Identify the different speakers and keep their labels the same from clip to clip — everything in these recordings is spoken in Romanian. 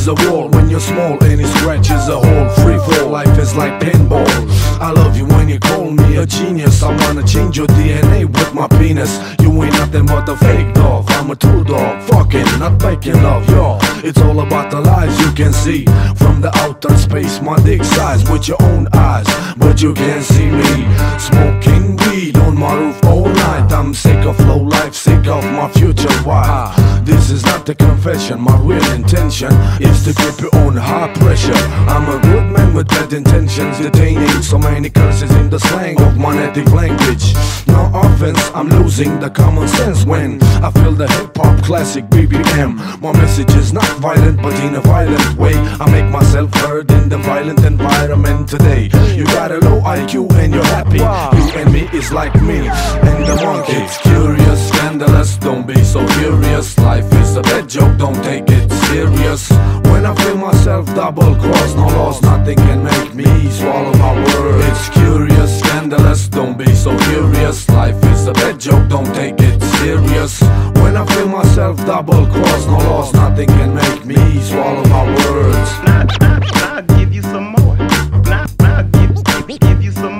Speaker 1: Is a wall when you're small, any scratch is a hole. Free fall, life is like pinball. I love you when you call me a genius. I wanna change your DNA with my penis. You ain't nothing but a fake dog. I'm a true dog, fucking, not making love, yo. It's all about the lies you can see from the outer space. My dick size with your own eyes, but you can't see me smoking weed on my roof all. I'm sick of low life, sick of my future. Why? Ah. This is not a confession. My real intention is to keep you on high pressure. I'm a good man with bad intentions, detaining so many curses in the slang of my native language. No offense, I'm losing the common sense when I feel the hip hop classic BBM. My message is not violent, but in a violent way. I make myself heard in the violent environment today. You got a low IQ and you're happy. You and me is like me and the monkey. It's curious, scandalous, don't be so curious. Life is a bad joke, don't take it serious. When I feel myself double cross, no loss, nothing can make me swallow my words. It's curious, scandalous, don't be so curious. Life is a bad joke, don't take it serious. When I feel myself double cross, no loss, nothing can make me swallow my words.
Speaker 2: I'll give you some more. I'll give, give, give you some more.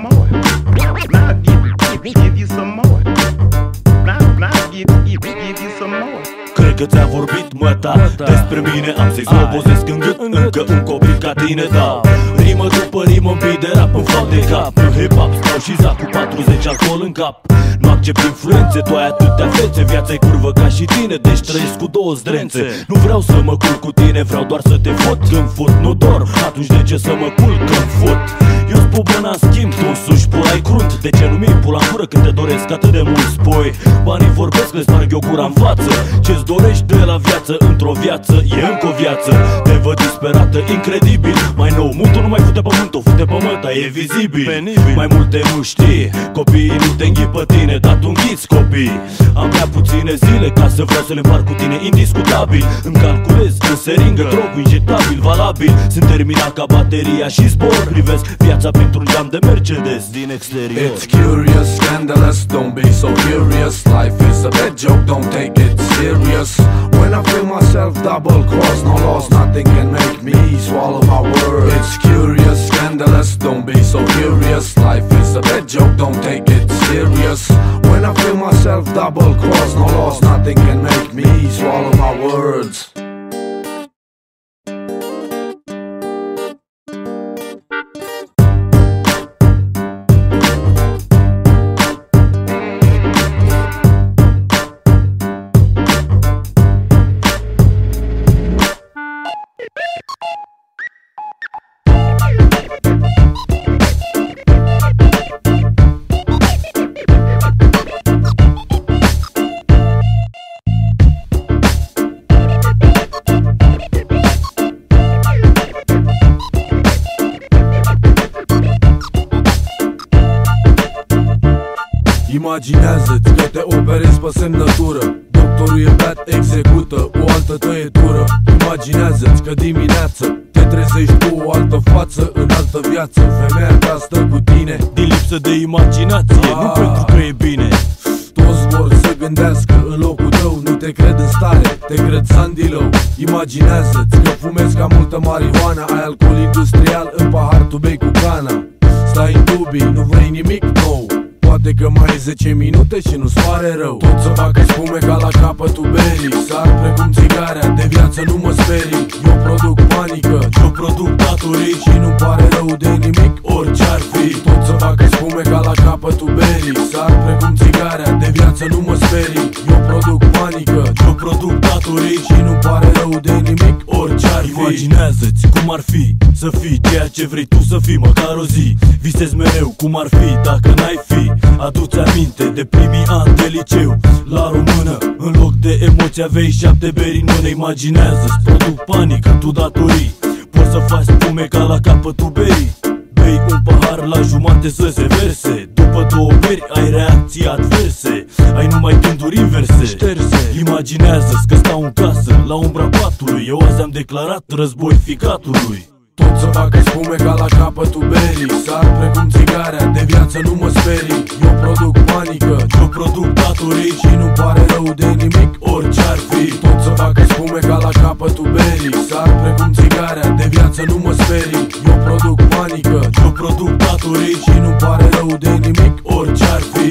Speaker 3: Că ți-a vorbit măta. Despre mine am să-i slobozesc în gât Încă un copil ca tine, da. Rimă după rimă îmi de rap în fapt de cap. În hip-hop stau și zac cu 40 alcool în cap. Nu accept influențe, tu ai atâtea fețe. Viața e curvă ca și tine, deci trăiesc cu două zdrențe. Nu vreau să mă culc cu tine, vreau doar să te fut Când fut, nu dorm, atunci de ce să mă culc când fut? Eu spun în schimb, tu suși pula ai crunt. De ce nu mi pula în gură când te doresc atât de mult spui Banii vorbesc, le sparg eu gura în față. Ce-ți dorești de la viață, într-o viață E încă o viață, te văd disperată, incredibil. Mai nou, multul nu mai fute pământul, fute pământa, e vizibil.
Speaker 4: Penibil.
Speaker 3: Mai multe nu știi, copiii nu te înghipă tine Dar tu înghiți copii. Am prea puține zile ca să vreau să le împart cu tine Indiscutabil, îmi calculez în seringă Drog injectabil, valabil. Sunt terminat ca bateria și zbor Privesc viața geam de Mercedes din exterior
Speaker 1: It's curious, scandalous, don't be so curious. Life is a bad joke, don't take it serious. When I feel myself double cross, no loss, nothing can make me swallow my words. It's curious, scandalous, don't be so curious. Life is a bad joke, don't take it serious. When I feel myself double cross, no loss, nothing can make me swallow my words. Imaginează-ți că te operezi pe semnătură. Doctorul e beat, execută o altă tăietură. Imaginează-ți că dimineață te trezești cu o altă față În altă viață, femeia ta stă cu tine
Speaker 3: Din lipsă de imaginație, nu
Speaker 1: Ah.
Speaker 3: pentru că e bine.
Speaker 1: Toți vor să gândească în locul tău Nu te cred în stare, te cred sandilău Imaginează-ți că fumezi ca multă marihuana Ai alcool industrial în pahar, tu bei cu cana. Stai în dubii, nu vrei nimic nou Poate că mai ai 10 minute și nu-ți pare rău. Tot să facă spume ca la capătul berii Sar precum țigarea, de viață nu mă sperii. Eu produc panică,
Speaker 3: Eu produc datorii.
Speaker 1: Și nu pare rău de nimic orice ar fi. Tot să facă spume ca la capătul berii Sar precum țigarea, de viață nu mă sperii. Eu produc panică
Speaker 3: Eu produc datorii.
Speaker 1: Și nu pare rău de nimic orice ar fi.
Speaker 3: Imaginează-ți cum ar fi să fii ceea ce vrei tu să fii măcar o zi. Visezi mereu cum ar fi dacă n-ai fi Adu-ți aminte de primii ani de liceu. La română, în loc de emoții aveai șapte beri în mână. Imaginează-ți, produc panică, tu datorii. Poți să faci spume ca la capătul berii. Bei un pahar la jumate să se verse. După două beri ai reacții adverse. Ai numai gânduri inverse.
Speaker 4: Șterse.
Speaker 3: Imaginează-ți că stau în casă La umbra patului. Eu azi am declarat război ficatului
Speaker 1: Tot să facă spume ca la capătul berii. Sar precum țigarea, de viață nu mă sperii. Eu produc panică,
Speaker 3: Eu produc datorii
Speaker 1: și nu pare rău de nimic
Speaker 3: orice ar fi.
Speaker 1: Tot să facă spume ca la capătul berii. Sar precum țigarea, de viață nu mă sperii. Eu produc panică,
Speaker 3: Eu produc datorii
Speaker 1: și nu pare rău de nimic
Speaker 3: orice ar fi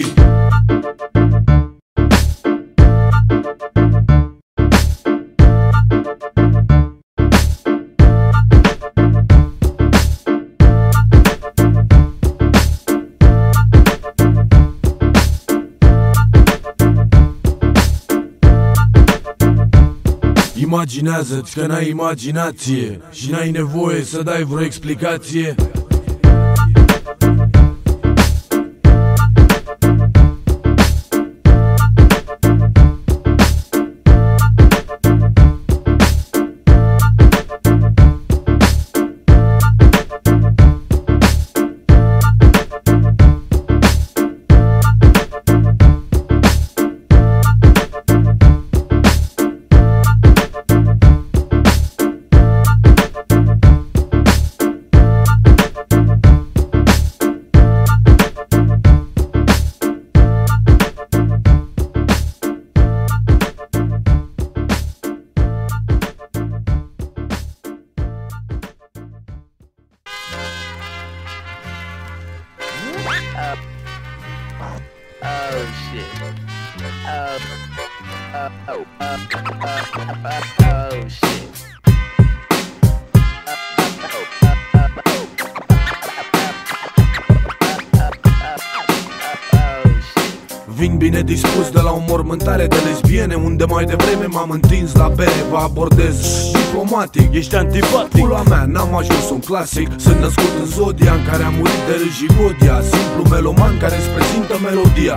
Speaker 1: Imaginează-ți că n-ai imaginație Și n-ai nevoie să dai vreo explicație lesbiene Unde mai devreme m-am întins la bere Vă abordez. Diplomatic
Speaker 3: Ești antipatic.
Speaker 1: Pula mea, n-am ajuns un clasic. Sunt născut în Zodia în care a murit de râși Godia Simplu meloman care îți prezintă melodia.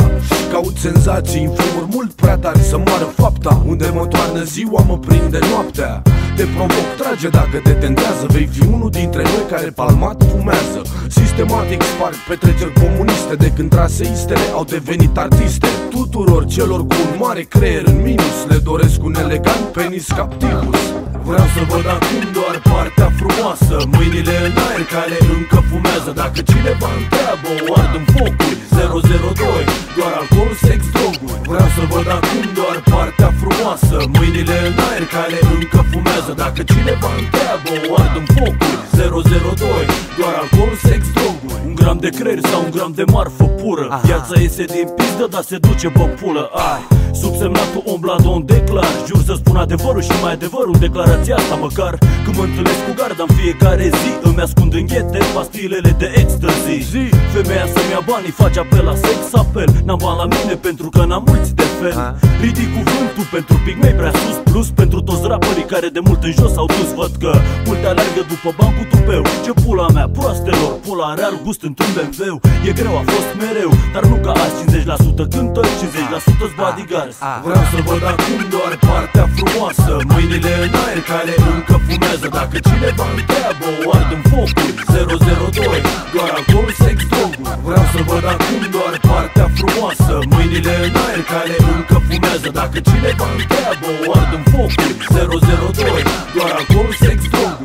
Speaker 1: Caut senzații, infumuri mult prea tare să moară fapta. Unde mă toarnă ziua, mă prinde noaptea Te provoc, trage dacă te tentează Vei fi unul dintre noi care palmat fumează. Sistematic sparg petreceri comuniste De când traseistele au devenit artiste. Tuturor celor cu un mare creier în minus Le doresc un elegant penis captivus
Speaker 3: Vreau să văd acum doar partea frumoasă. Mâinile în aer care încă fumează. Dacă cineva întreabă, o ard în focuri. 002, doar alcool, sex, droguri. Vreau să văd acum doar partea frumoasă. Mâinile în aer care încă fumează. Dacă cineva întreabă, o ard în focuri. 002, doar alcool, sex, droguri. Un gram de creier sau un gram de marfă pură. Viața iese din pizdă, dar se duce pe pulă. Ai, subsemnatul om bladon declar. Jur să spun adevărul și mai adevărul Declarația asta măcar. Când mă întâlnesc cu garda în fiecare zi Îmi ascund în ghete pastilele de ecstasy.
Speaker 1: Zi.
Speaker 3: Femeia să-mi ia banii face apel la sex apel. N-am bani la mine pentru că n-am mulți de fel. Ridic cuvântul pentru pigmei prea sus Plus pentru toți rapperii care de mult în jos au dus. Văd că multe alergă după bani cu tupeu Ce pula mea proastelor Pula are alt gust într-un BMW E greu, a fost mereu Dar nu ca azi 50% cântări 50% bodyguards Vreau să văd acum doar partea frumoasă. Mâinile în aer care încă fumează. Dacă cineva întreabă, o ard în focuri 002, doar alcool, sex, droguri Vreau să văd acum doar partea frumoasă. Mâinile în aer care încă fumează. Dacă cineva întreabă, o ard în focuri 002, doar alcool, sex, droguri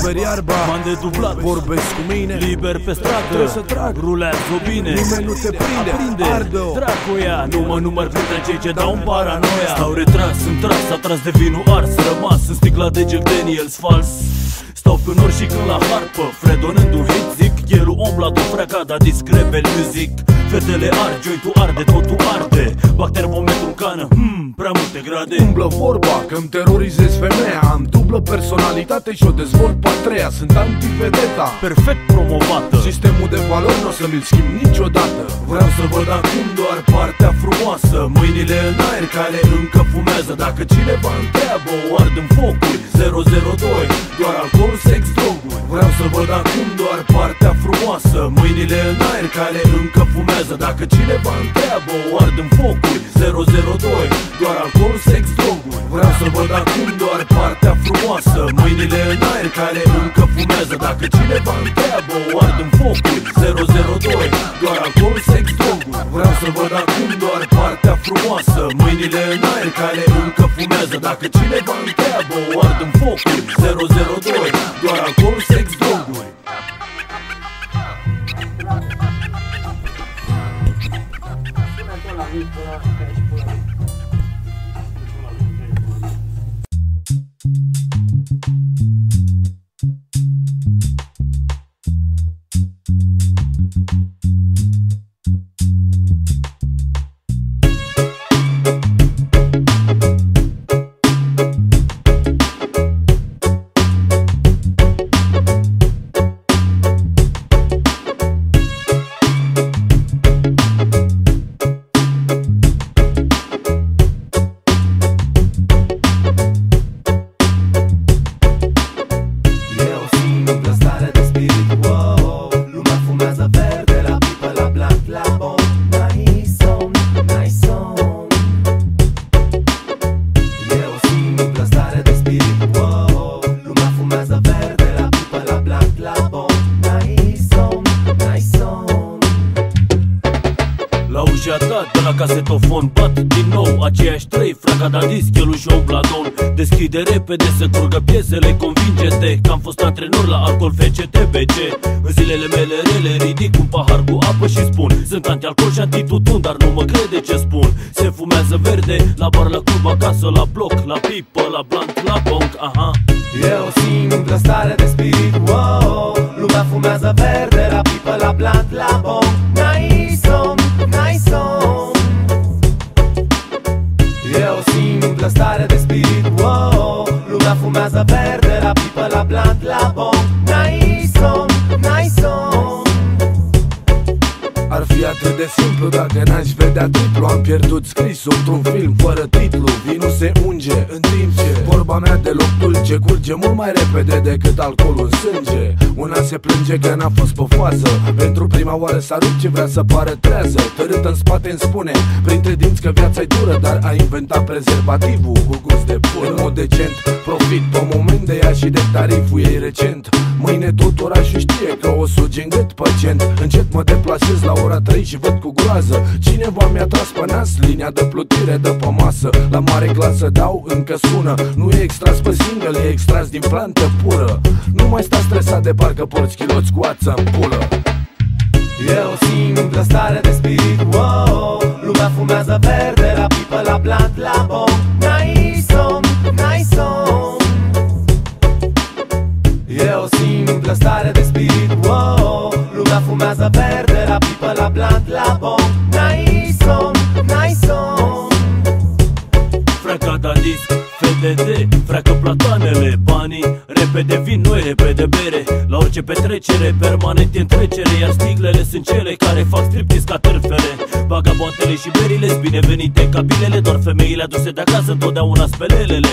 Speaker 1: E super iarba.
Speaker 3: M-am dedublat.
Speaker 1: Vorbesc cu mine.
Speaker 3: Liber pe stradă.
Speaker 1: Trebuie să trag.
Speaker 3: Rulează bine.
Speaker 1: Nimeni nu te prinde.
Speaker 3: Aprinde.
Speaker 1: Arde-o.
Speaker 3: Dracuia Nu mă număr printre cei ce dau în paranoia Stau retras, sunt tras, atras de vinul ars. Rămas în sticla de Jack Daniels fals. Stau pe nor și când la harpă Fredonând un hit zic Elul om la tot freaca, dar discrebel music Fetele arde, jointul arde, totul arde. Bag termometru în cană, hmm, prea multe grade.
Speaker 1: Umblă vorba că-mi terorizez femeia Am dublă personalitate și o dezvolt pe a treia Sunt antivedeta.
Speaker 3: Perfect promovată.
Speaker 1: Sistemul de valori nu o să mi-l schimb niciodată.
Speaker 3: Vreau să văd acum doar partea frumoasă Mâinile în aer care încă fumează. Dacă cineva întreabă, o ard în focuri. 002, doar alcool, sex, droguri. Vreau să văd acum doar partea frumoasă Mâinile în aer care încă fumează. Dacă cineva întreabă, o ard în focuri. 002, doar alcool, sex, droguri. Vreau să văd acum doar partea frumoasă. Mâinile în aer care încă fumează. Dacă cineva întreabă, o ard în focuri 002 Doar alcool, sex, droguri. Vreau să văd acum doar partea frumoasă. Mâinile în aer care încă fumează. Dacă cineva întreabă, o ard în focuri 002 Doar alcool,
Speaker 5: Lumea fumează verde, la pipă, la blunt, la bon Nice on, nice on E o simplă stare de spirit, wow Lumea fumează verde, la pipă, la blunt, la bon Nice
Speaker 1: Ar fi atât de simplu dacă n-aș vedea titlu Am pierdut scrisul într-un film fără titlu. Vinul se unge în timp ce Vorba mea deloc dulce Curge mult mai repede decât alcoolul în sânge. Una se plânge că n-a fost pe fază Pentru prima oară s-a rupt ce vrea să pară trează. Tărât în spate îmi spune Printre dinți că viața e dură Dar a inventat prezervativul cu gust de pur În mod decent profit pe moment de ea și de tariful ei recent. Mâine tot orașul știe că o suge în gât pacient Încet mă deplasez la ora 3 și văd cu groază. Cineva mi-a tras pe nas linia de plutire de pe masă. La mare clasă dau, încă sună. Nu e extras pe single, e extras din plantă pură. Nu mai sta stresat de parcă porți chiloți cu ață în pulă.
Speaker 5: E o simplă stare de spirit, wow. Lumea fumează verde, la pipă, la blunt, la bon Nice on, nice on E o simplă stare de spirit, wow. Lumea fumează verde, la pipă, la blunt, la bon Nice on, nice on
Speaker 3: Freaca da disc, FDD, freacă platanele Banii repede vin, noi repede bere. La orice petrecere, permanent e în trecere Iar stiglele sunt cele care fac striptease ca târfele. Vagabondele și berile binevenite Cabilele, doar femeile aduse de acasă Întotdeauna spelelele.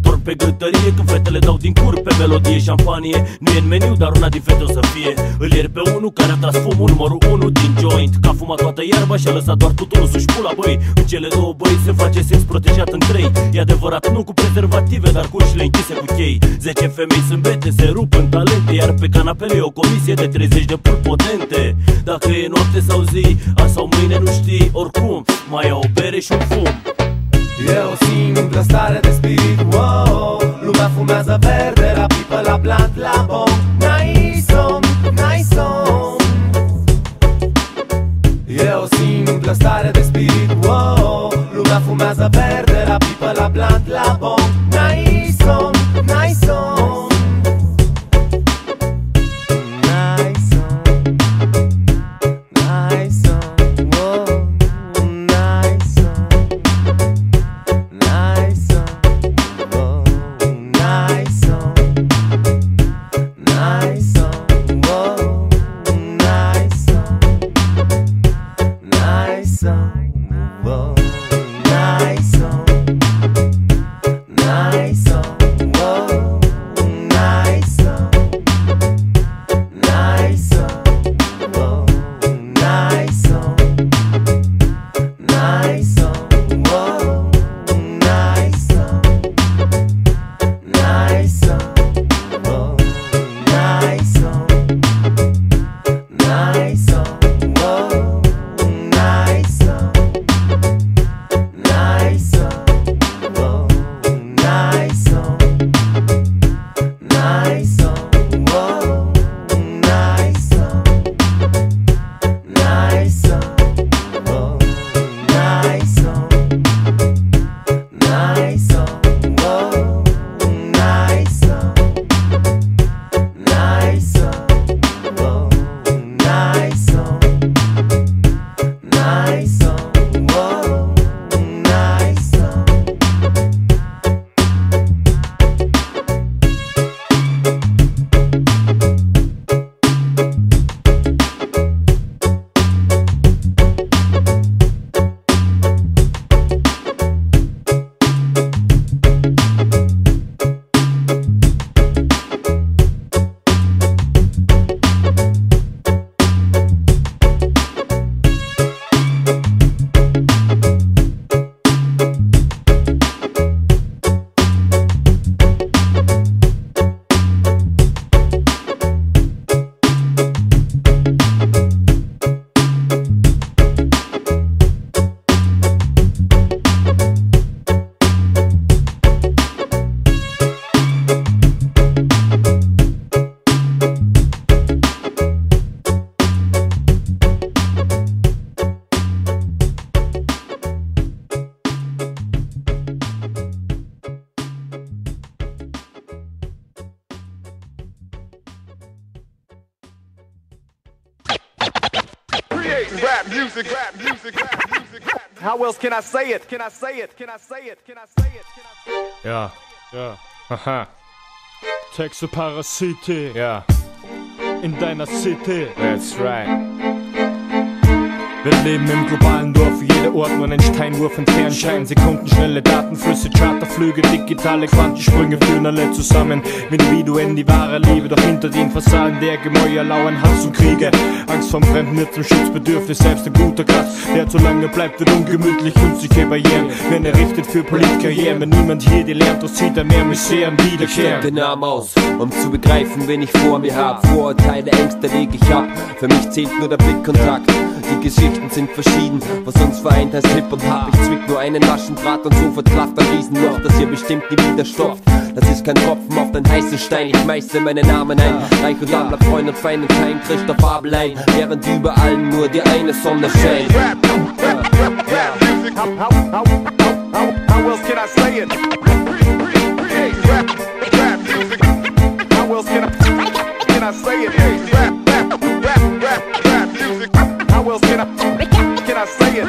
Speaker 3: Dorm pe gâtărie când fetele dau din cur Pe melodie șampanie. Nu e în meniu, dar una din fete o să fie. Îl ieri pe unul care a tras fumul numărul 1 din joint. Că a fumat toată iarba și a lăsat doar tutunul să-și șpula băi. În cele două băi se face sex protejat în trei. E adevărat, nu cu prezervative, dar cu ușile închise cu chei. 10 femei sunt bete, se rup în talente Iar pe canapele e o comisie de 30 de pul potente. Dacă e noapte sau zi, azi sau mâine nu știi Oricum, mai ia o bere și un fum.
Speaker 5: E o simplă stare de spirit, wow. Lumea fumează verde, la pipă, la blunt, la bon Nice on, nice on E o simplă stare de spirit, wow Lumea fumează verde, la pipă, la blunt, la bon Nice on,
Speaker 4: I say it? Can I say it? Can I say it? Can I say it? Can I say it?
Speaker 6: Ja, ja, haha. Texo Parasite, ja. In deiner City, that's right. Wir leben im globalen Dorf, Ort nur ein Steinwurf entfernt scheinen Sekundenschnelle Datenflüsse, Charterflüge, digitale Quantensprünge führen alle zusammen Individuen, die wahre Liebe, doch hinter den Fassaden der Gemäuer lauern Hass und Kriege Angst vom Fremden wird zum Schutzbedürfnis, selbst ein guter Gast Der zu lange bleibt, wird ungemütlich, künstliche Barrieren Werden errichtet für Politkarrieren, wenn niemand hier die lernt, doch sieht er mehr Miseren wiederkehren
Speaker 7: den Arm aus, um zu begreifen, wen ich vor mir hab. Vorurteile, Ängste leg ich ab. Für mich zählt nur der Blickkontakt. Die Geschichten sind verschieden, was uns vereint heißt Hip und Hop. Ich zwick nur einen Maschendraht und so verklafft ein Riesenloch, das hier bestimmt nie wieder stopft. Das ist kein Tropfen auf den heißen Stein, ich meißle meinen Namen ein. Reich und arm, Freund und Feind und kein Christoph Abelein, während überall nur die eine Sonne scheint.
Speaker 4: How, else can I say it? Rap, rap music. How else can I, say it? Rap, rap, rap. How else can I, can I say it?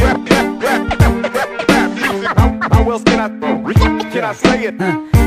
Speaker 4: Rap, rap, rap. How, how else can I, can I say it?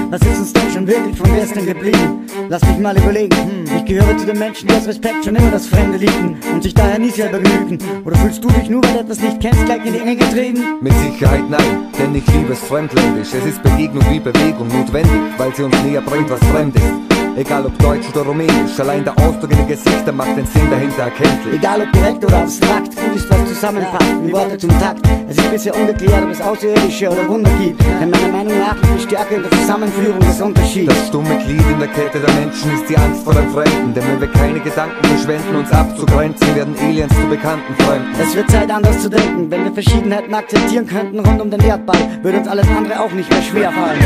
Speaker 8: Was ist uns denn schon wirklich von gestern geblieben? Lass mich mal überlegen. Hm, ich gehöre zu den Menschen, die aus Respekt schon immer das Fremde liebten und sich daher nie selber genügen. Oder fühlst du dich nur, weil du etwas nicht kennst, gleich in die Enge getrieben?
Speaker 9: Mit Sicherheit nein, denn ich liebe es fremdländisch. Es ist Begegnung wie Bewegung notwendig, weil sie uns näher bringt, was fremd ist. Egal ob deutsch oder rumänisch, allein der Ausdruck in den Gesichtern macht den Sinn dahinter erkenntlich.
Speaker 8: Egal ob direkt oder abstrakt, gut ist, was zusammenpasst, wie Worte zum Takt. Es ist bisher ungeklärt, ob es Außerirdische oder Wunder gibt. Denn meiner Meinung nach liegt die Stärke in der Zusammenführung des Unterschieds.
Speaker 9: Das stumme Glied in der Kette der Menschen ist die Angst vor dem Fremden. Denn wenn wir keine Gedanken verschwenden, uns abzugrenzen, werden Aliens zu bekannten Fremden.
Speaker 8: Es wird Zeit, anders zu denken. Wenn wir Verschiedenheiten akzeptieren könnten rund um den Erdball, würde uns alles andere auch nicht mehr schwerfallen.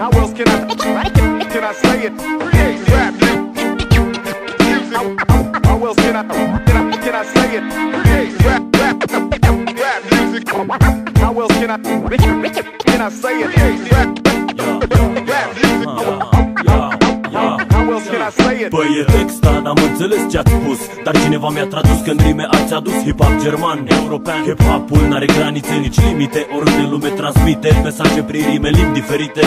Speaker 4: How else can I, can I say it? Create Rap music. How, else can I, can I, can I say it? Rap, rap, rap, rap music. How else can I, can I say it? Create Rap, rap music. How else can I say it?
Speaker 3: Păi e texta, n-am înțeles ce-ați spus. Dar cineva mi-a tradus că în rime ați adus Hip-hop german, european. Hip-hopul n-are granițe, nici limite. Oriunde în lume transmite Mesaje prin rime, limbi diferite.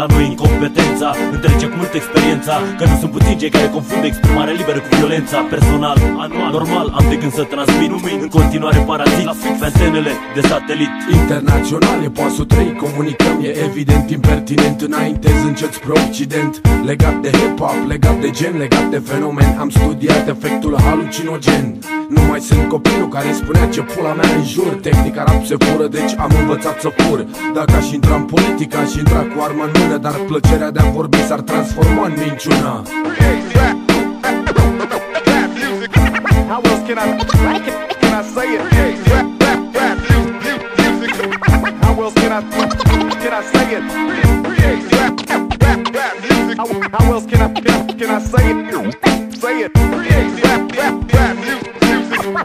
Speaker 3: La noi incompetența Întrece cu multă experiența. Că nu sunt puțini cei care confundă exprimare liberă cu violența. Personal, anual, normal Am de gând să transmit În continuare parazit La fix antenele de satelit.
Speaker 1: Internațional e pasul 3, comunicăm. E evident impertinent înainte zânceți spre Occident. Legat de hip-hop, legat de gen, legat de fenomen Am studiat efectul halucinogen Nu mai sunt copilul care spunea ce pula mea în jur Tehnica rap se fură, deci am învățat să fur Dacă aș intra în politică, aș intra cu arma în mână Dar plăcerea de a vorbi s-ar transforma în minciună
Speaker 4: Rap, rap music. How else can I, can I say it? Rap, rap, rap music. How else can I, can I say it? Rap, rap, rap music. How, how else can I, can I, can I say it? Say it. Rap, rap, rap music.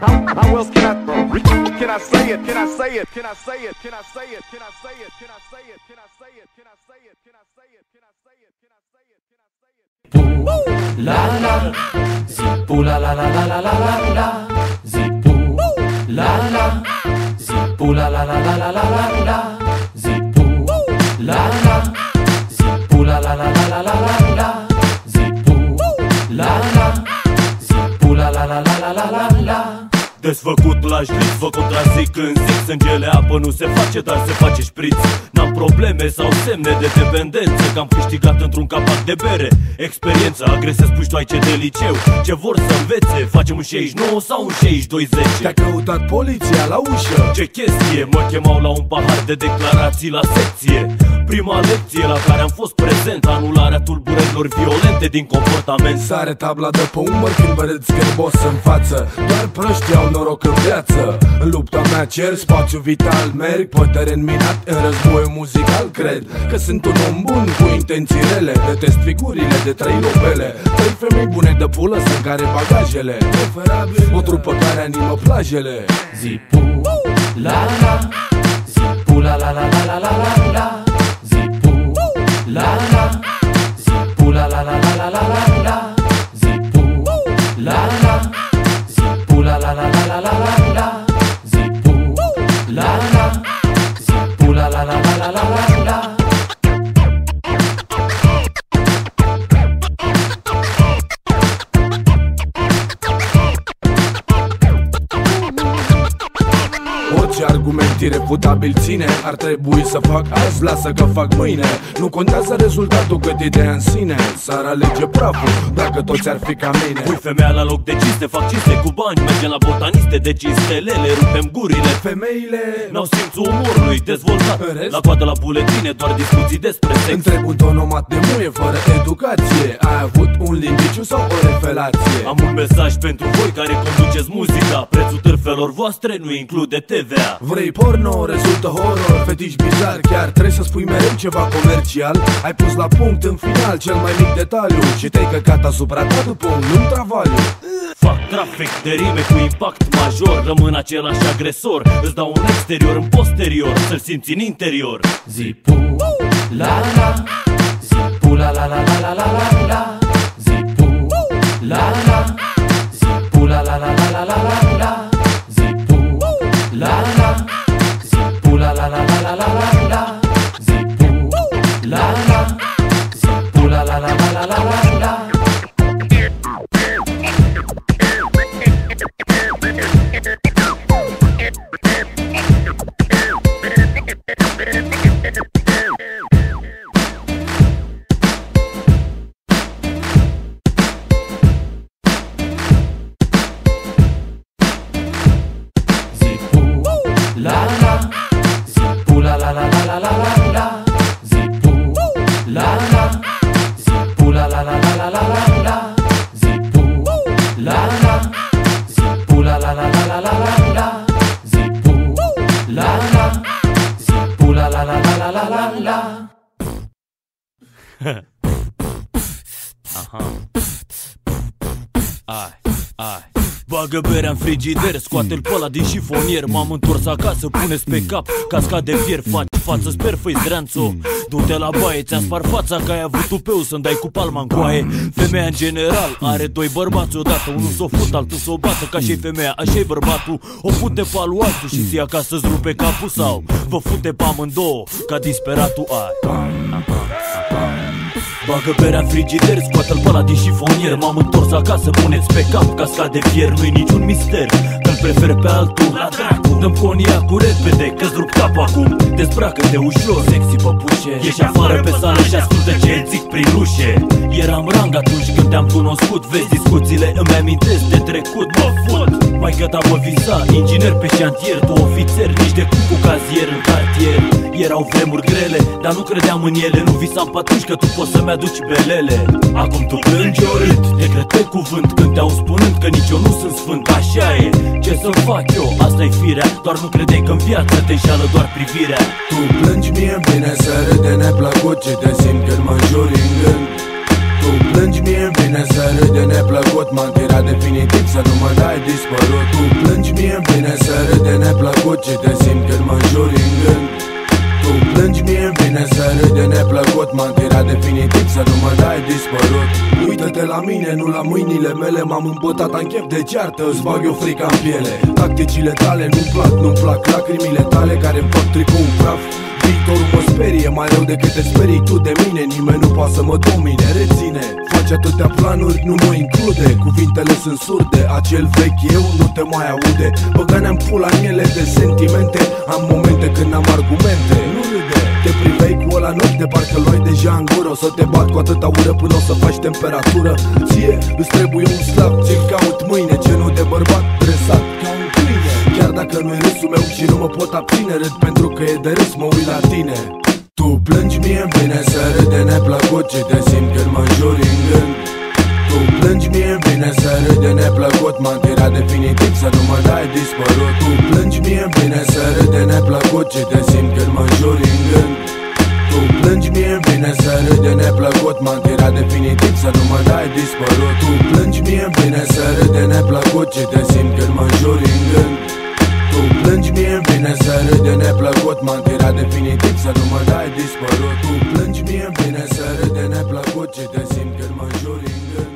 Speaker 4: How, how else can I, can I say it? Can I say it? Can I say it? Can I say it? Can I say it? Can I say it? Can I say it? Can I say it? Can I say it? Can I say it? Can I say it? Can I say it? Can I say it?
Speaker 5: La la, zipu la la la la la la la la, zipu la la, zipu la la la la la la la la, zipu la la, La la la la la la la la Zipu la la Zipu la la la la la la la
Speaker 3: Desfăcut la șpriț, vă contrazic când zic Sângele apă nu se face, dar se face șpriț. N-am probleme sau semne de dependență Că am câștigat într-un capac de bere. Experiență, agresez puștoaice de liceu. Ce vor să învețe, facem un 69 sau un 62-10
Speaker 1: Te-a căutat poliția la ușă.
Speaker 3: Ce chestie, mă chemau la un pahar de declarații la secție. Prima lecție la care am fost prezent Anularea tulburărilor violente din comportament.
Speaker 1: Sare tabla de pe umăr când vedeți gârbos în față. Doar proștii au noroc în viață În lupta mea cer spațiu vital Merg pe teren minat în război muzical Cred că sunt un om bun cu intenții rele Detest figurile de trei lopele Trei femei bune de pulă sunt care bagajele Preferabil o trupă care animă plajele
Speaker 5: Zipu la la, zipu la la la la la la la la, zipu la la, zipu la la la la la la la la, zipu la
Speaker 1: irefutabil ține Ar trebui să fac azi, lasă că fac mâine. Nu contează rezultatul cât ideea în sine. S-ar alege praful dacă toți ar fi ca mine.
Speaker 3: Pui femeia la loc de cinste, fac cinste cu bani Mergem la botaniste de cinstele, le rupem gurile.
Speaker 1: Femeile
Speaker 3: N-au simțul umorului dezvoltat
Speaker 1: În rest?
Speaker 3: La coadă la buletine, doar discuții despre sex.
Speaker 1: Întreb un tonomat de muie fără educație. Ai avut un limbiciu sau o revelație?
Speaker 3: Am un mesaj pentru voi care conduceți muzica. Prețul târfelor voastre nu include TVA
Speaker 1: Vrei porno, rezultă horror, fetiș bizar Chiar trebuie să spui mereu ceva comercial Ai pus la punct în final cel mai mic detaliu Și te-ai căcat asupra ta după un lung travaliu
Speaker 3: Fac trafic de rime cu impact major Rămân același agresor Îți dau un exterior în posterior Să-l simți în interior
Speaker 5: Zipu, la la Zipu, la la la la la la la la Zipu, la la Zipu, la la la la la la la la la la
Speaker 3: Ai, ai. Bagă berea în frigider, scoate-l pe ăla din șifonier. M-am întors acasă, puneți pe cap. Casca de fier, faci față, sper fă zdreanțo. Du-te la baie, ți-am spart fața Că ai avut tupeu să-mi dai cu palma în coaie. Femeia în general are doi bărbați odată Unul s-o fut, altul s-o bată Ca și femeia, așa e bărbatul O fute pe alu altul și ți acasă să rupe capul Sau vă fute pe amândouă Ca disperatul ai Bagă berea în frigider, scoate-l pe ăla din șifonier M-am întors acasă, puneți pe cap casca de fier Nu-i niciun mister, că-l prefer pe altul La dracu, dăm coniacul repede, că-ți rup capul acum. Dezbracă-te ușor, sexy păpușe. Ieși afară pe sală și ascultă ce zic prin ușe. Eram rang atunci când te-am cunoscut. Vezi discuțiile, îmi amintesc de trecut Mă fut, mai gata mă visa Inginer pe șantier, tu ofițer Nici de cum cu cazier în cartier. Erau vremuri grele, dar nu credeam în ele. Nu visam pe atunci că tu poți să-mi aduci belele. Acum tu plângi orând, te cred pe cuvânt Când te-au spunând că nici eu nu sunt sfânt. Așa e, ce să-mi fac eu, asta e firea Doar nu credeai că în viață te înșală doar privirea.
Speaker 1: Tu plângi mie bine să râde neplăcut Ce te simt când mă înjuri în gând. Tu plângi mie bine să râde neplăcut M-am tirat definitiv să nu mă dai dispărut. Tu plângi mie bine să râde neplăcut Ce te simt când mă înjuri în gând tu plângi mie bine să râde neplăcut. M-am tirat definitiv să nu mă dai dispărut. Uită-te la mine, nu la mâinile mele. M-am îmbotat, am chef de ceartă Îți bag eu frica în piele. Tacticile tale nu-mi plac, nu-mi plac Lacrimile tale care-mi fac tricou în praf Viitorul mă sperie mai rău decât te sperii. Tu de mine Nimeni nu poate să mă domine, reține Faci atâtea planuri, nu mă include. Cuvintele sunt surde, acel vechi eu nu te mai aude. Băga-ne-am pula în ele de sentimente Am momente când am argumente. Nu râde, te priveai cu ăla noapte de parcă luai deja în gură. O să te bat cu atâta ură până o să faci temperatură. Ție îți trebuie un slap, ți-l caut mâine Genul de bărbat dresat. ca un câine Chiar dacă nu e râsul meu și nu mă pot abține Râd pentru că e de râs, mă uit la tine. Tu plângi mie bine să râde neplăcut Ce te simt când mă înjuri în gând. Tu plângi mie bine să râde neplăcut M-am tirat definitiv să nu mă dai dispărut. Tu plângi mie bine să râde neplăcut Ce te simt când mă înjuri în gând. Tu plângi mie bine să râde neplăcut M-am tirat definitiv să nu mă dai dispărut. Tu plângi mie bine să râde neplăcut Ce te simt când mă înjuri în gând tu plângi mie bine să râde neplăcut. M-am tirat definitiv să nu mă dai dispărut. Tu plângi mie bine să râde neplăcut. Ce te simt când mă înjuri în gând.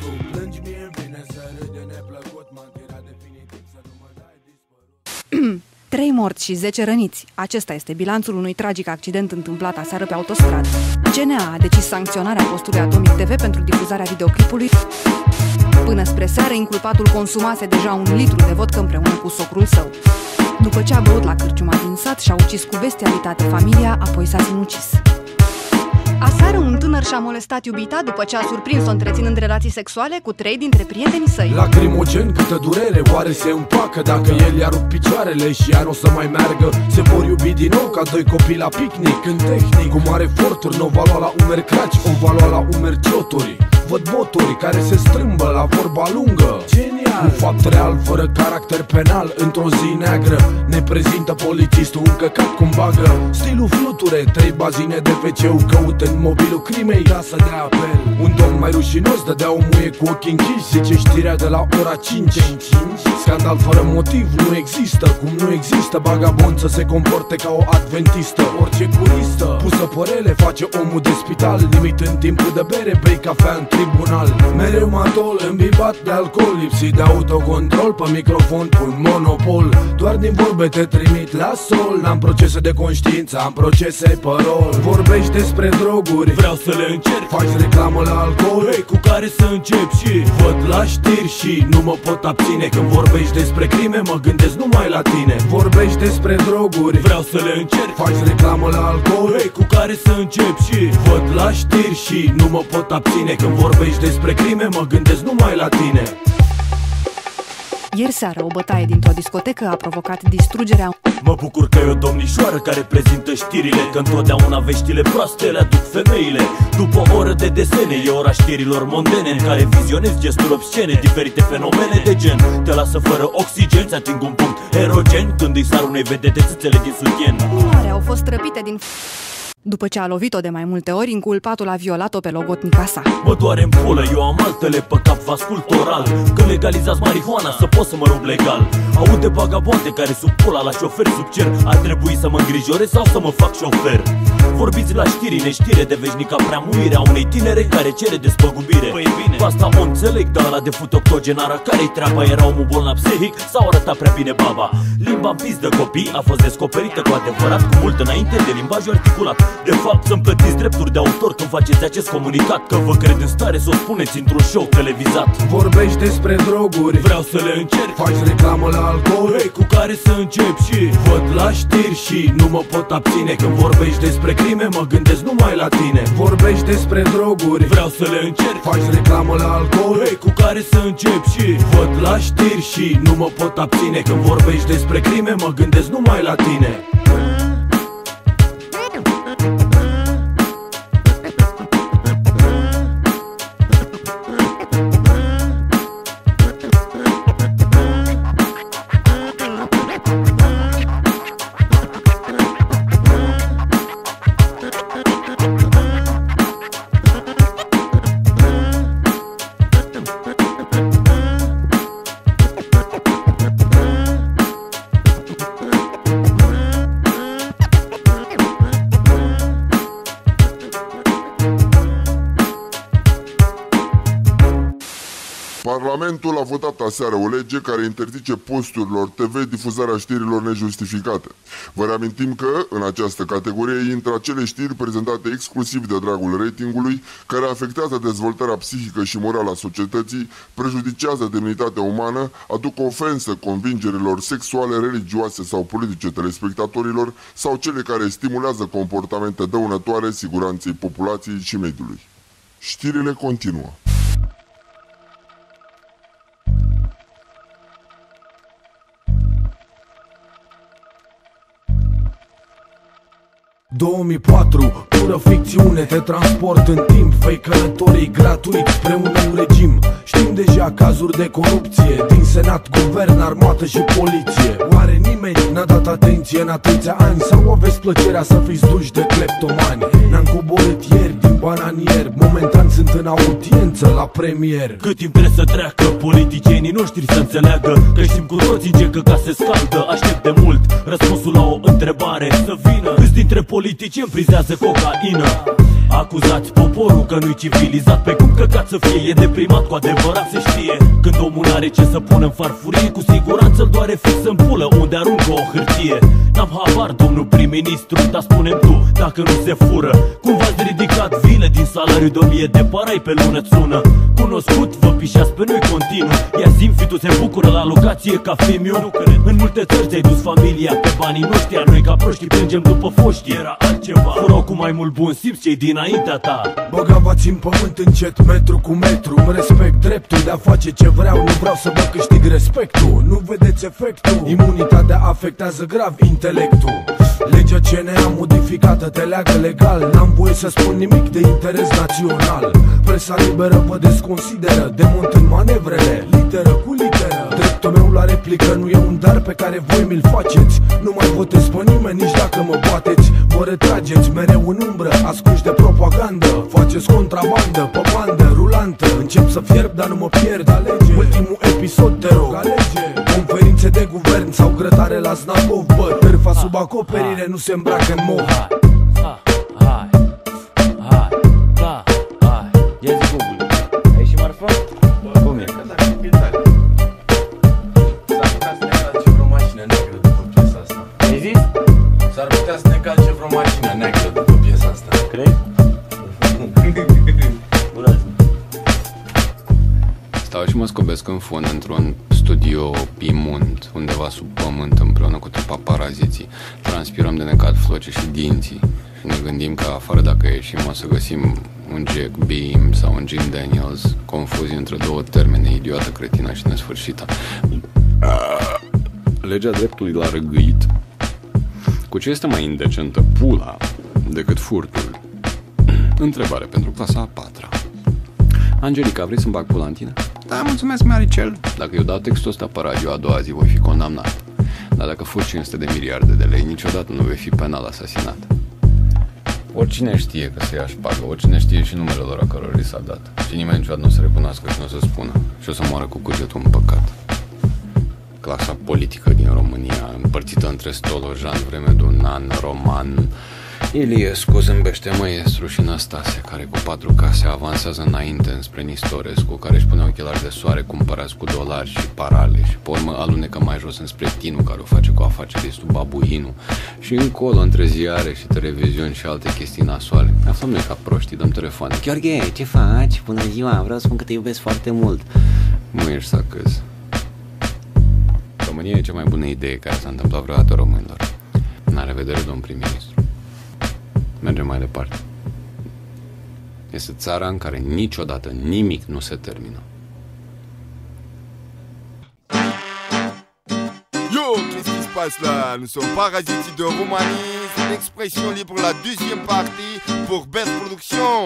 Speaker 1: Tu plângi mie bine să râde neplăcut. M-am tirat definitiv să nu mă dai dispărut.
Speaker 10: Trei morți și 10 răniți. Acesta este bilanțul unui tragic accident întâmplat aseară pe autostradă. GNA a decis sancționarea postului Atomic TV pentru difuzarea videoclipului. Până spre seară, inculpatul consumase deja un litru de vodcă împreună cu socrul său. După ce a băut la cârciuma din sat și-a ucis cu bestialitate familia, apoi s-a sinucis. Aseară un tânăr și-a molestat iubita după ce a surprins-o întreținând relații sexuale cu trei dintre prietenii săi.
Speaker 1: Lacrimogen, câtă durere, oare se împacă Dacă el i-a rupt picioarele și ea nu o să mai meargă? Se vor iubi din nou ca doi copii la picnic În tehnic, cu mare eforturi, nu o va lua la umeri craci O va lua la umeri cioturi. Văd boturi care se strâmbă la vorba lungă. Genial Un fapt real, fără caracter penal Într-o zi neagră Ne prezintă polițistul un căcat cum bagă Stilul fluture, trei bazine de wc Căut în mobilul crimei ca să dea apel. Un domn mai rușinos dădea o muie cu ochii închiși Zice știrea de la ora 5 Scandal fără motiv nu există Cum nu există bagabon să se comporte ca o adventistă. Orice curistă Pusă părele face omul de spital Limit în timpul de bere bei cafea în tribunal. Mereu matol îmbibat de alcool Lipsit de autocontrol Pe microfon pun monopol. Doar din vorbe te trimit la sol. N-am procese de conștiință, am procese pe rol. Vorbești despre droguri
Speaker 3: Vreau să le încerc.
Speaker 1: Faci reclamă la alcool.
Speaker 3: Hei, cu care să încep și Văd la știri și nu mă pot abține. Când vorbești despre crime, mă gândesc numai la tine.
Speaker 1: Vorbești despre droguri
Speaker 3: Vreau să le încerc.
Speaker 1: Faci reclamă la alcool.
Speaker 3: Hei, cu care să încep și Văd la știri și nu mă pot abține. Când vorbești despre crime, mă gândesc numai la tine
Speaker 10: Ieri seară, o bătaie dintr-o discotecă a provocat distrugerea
Speaker 3: Mă bucur că e o domnișoară care prezintă știrile Că întotdeauna veștile proaste le aduc femeile. După o oră de desene e ora știrilor mondene În care vizionezi gesturi obscene, diferite fenomene de gen. Te lasă fără oxigen, ți ating un punct erogen Când îi sar unei vedete țâțele din sutien.
Speaker 10: Minore au fost răpite din după ce a lovit-o de mai multe ori, inculpatul a violat-o pe logotnica sa.
Speaker 3: Mă doare în pulă, eu am altele pe cap, vă ascult oral Când legalizați marihuana, să pot să mă rup legal. Aud de vagabonde care sub pula la șofer sub cer. Ar trebui să mă îngrijorez sau să mă fac șofer? Vorbiți la știri, neștire de veșnica preamuire A unei tinere care cere despăgubire. Păi bine, cu asta o înțeleg, dar la de fut octogenară Care-i treaba? Era omul bolnav psihic sau arăta prea bine baba? Limba în pis de copii a fost descoperită cu adevărat Cu mult înainte de limbajul articulat De fapt să-mi plătiți drepturi de autor când faceți acest comunicat Că vă cred în stare să o spuneți într-un show televizat.
Speaker 1: Vorbești despre droguri.
Speaker 3: Vreau să le încerc.
Speaker 1: Faci reclamă la alcool.
Speaker 3: Hei, cu care să încep și Văd la știri și nu mă pot abține. Când vorbești despre crime, mă gândesc numai la tine.
Speaker 1: Vorbești despre droguri.
Speaker 3: Vreau să le încerc.
Speaker 1: Faci reclamă la alcool.
Speaker 3: Hei, cu care să încep și Văd la știri și nu mă pot abține. Când vorbești despre crime, mă gândesc numai la tine
Speaker 11: aseară o lege care interzice posturilor TV difuzarea știrilor nejustificate. Vă reamintim că în această categorie intră acele știri prezentate exclusiv de dragul ratingului, care afectează dezvoltarea psihică și morală a societății, prejudiciază demnitatea umană, aduc ofensă convingerilor sexuale, religioase sau politice telespectatorilor sau cele care stimulează comportamente dăunătoare siguranței populației și mediului. Știrile continuă.
Speaker 1: 2004, pură ficțiune Te transport în timp, vei călătorii gratuit Spre un nou regim. Știm deja cazuri de corupție Din senat, guvern, armată și poliție. Oare nimeni n-a dat atenție în atâția ani? Sau aveți plăcerea să fiți duși de cleptomani? Ne-am coborât ieri din bananier Momentan sunt în audiență la premier.
Speaker 3: Cât timp trebuie să treacă politicienii noștri să înțeleagă Că știm cu toții în ce căca se scaldă. Aștept de mult răspunsul la o întrebare. Să vină. Câți dintre politicieni prizează cocaină Acuzați poporul că nu-i civilizat Pe cum căcat să fie, e deprimat cu adevărat se știe. Când omul are ce să pună în farfurie Cu siguranță îl doare fix în pulă Unde aruncă o hârtie. N-am habar, domnul prim-ministru Dar spune tu, dacă nu se fură Cum v-ați ridicat vile din salariu de o mie de parai pe lună sună Cunoscut, vă pișați pe noi continuu Ia zim, tu se bucură la locație ca fimiu Nu cred. În multe țări ți-ai dus familia pe banii noștri Iar noi ca proștii plângem după foști. Era altceva. Furau cu mai mult bun simț cei dinaintea ta.
Speaker 1: Băgavați în pământ încet, metru cu metru Îmi respect dreptul de a face ce vreau Nu vreau să vă câștig respectul Nu vedeți efectul. Imunitatea afectează grav intelectul. Legea CNA modificată te leagă legal. N-am voie să spun nimic de interes național. Presa liberă vă desconsideră Demont în manevrele, literă cu literă Dreptul meu la replică nu e un dar pe care voi mi-l faceți. Nu mai votez pe nimeni nici dacă mă bateți. Vă retrageți mereu în umbră, ascunși de propagandă. Faceți contrabandă, pe bandă rulantă. Încep să fierb, dar nu mă pierd Alege. Ultimul episod, te rog Alege. Conferințe de guvern sau grătare la Snagov Bă, târfa sub acoperire nu se îmbracă în mov
Speaker 5: Hai, hai, hai, și
Speaker 12: mă scobesc în fund într-un studio imund, undeva sub pământ, împreună cu toți paparaziții. Transpirăm de necat floce și dinții. Și ne gândim că afară dacă ieșim o să găsim un Jack Beam sau un Jim Daniels, confuzii între două termene, idiotă, cretină și nesfârșită. Legea dreptului l-a răgâit. Cu ce este mai indecentă pula decât furtul? Întrebare pentru clasa a patra. Angelica, vrei să-mi bag pula în tine? Da, mulțumesc, Maricel. Dacă eu dau textul ăsta pe radio a doua zi, voi fi condamnat. Dar dacă fur 500 de miliarde de lei, niciodată nu vei fi penal asasinat. Oricine știe că se ia șpagă, oricine știe și numele lor a căror li s-a dat. Și nimeni niciodată nu o să recunoască și nu o să spună. Și o să moară cu cugetul în păcat. Clasa politică din România, împărțită între Stolojan, vreme de un an, Roman, Iliescu zâmbește măiestru și Năstase, care cu patru case avansează înainte înspre Nistorescu, care își pune ochelari de soare cumpărați cu dolari și parale și pe urmă alunecă mai jos înspre Tinu, care o face cu afaceristul Babuinu și încolo între ziare și televiziuni și alte chestii nasoale. Aflăm noi ca proștii, dăm telefoane.
Speaker 13: Gheorghe, ce faci? Bună ziua, vreau să spun că te iubesc foarte mult.
Speaker 12: Nu ești să câți. România e cea mai bună idee care s-a întâmplat vreodată românilor. La revedere, domn prim-ministru. Mergem mai departe. Este țara în care niciodată nimic nu se termină.
Speaker 14: Yo, qu'est-ce qui se passe là Nous sommes Parasites de Roumanie, c'est l'expression libre la deuxième partie pour Best Production.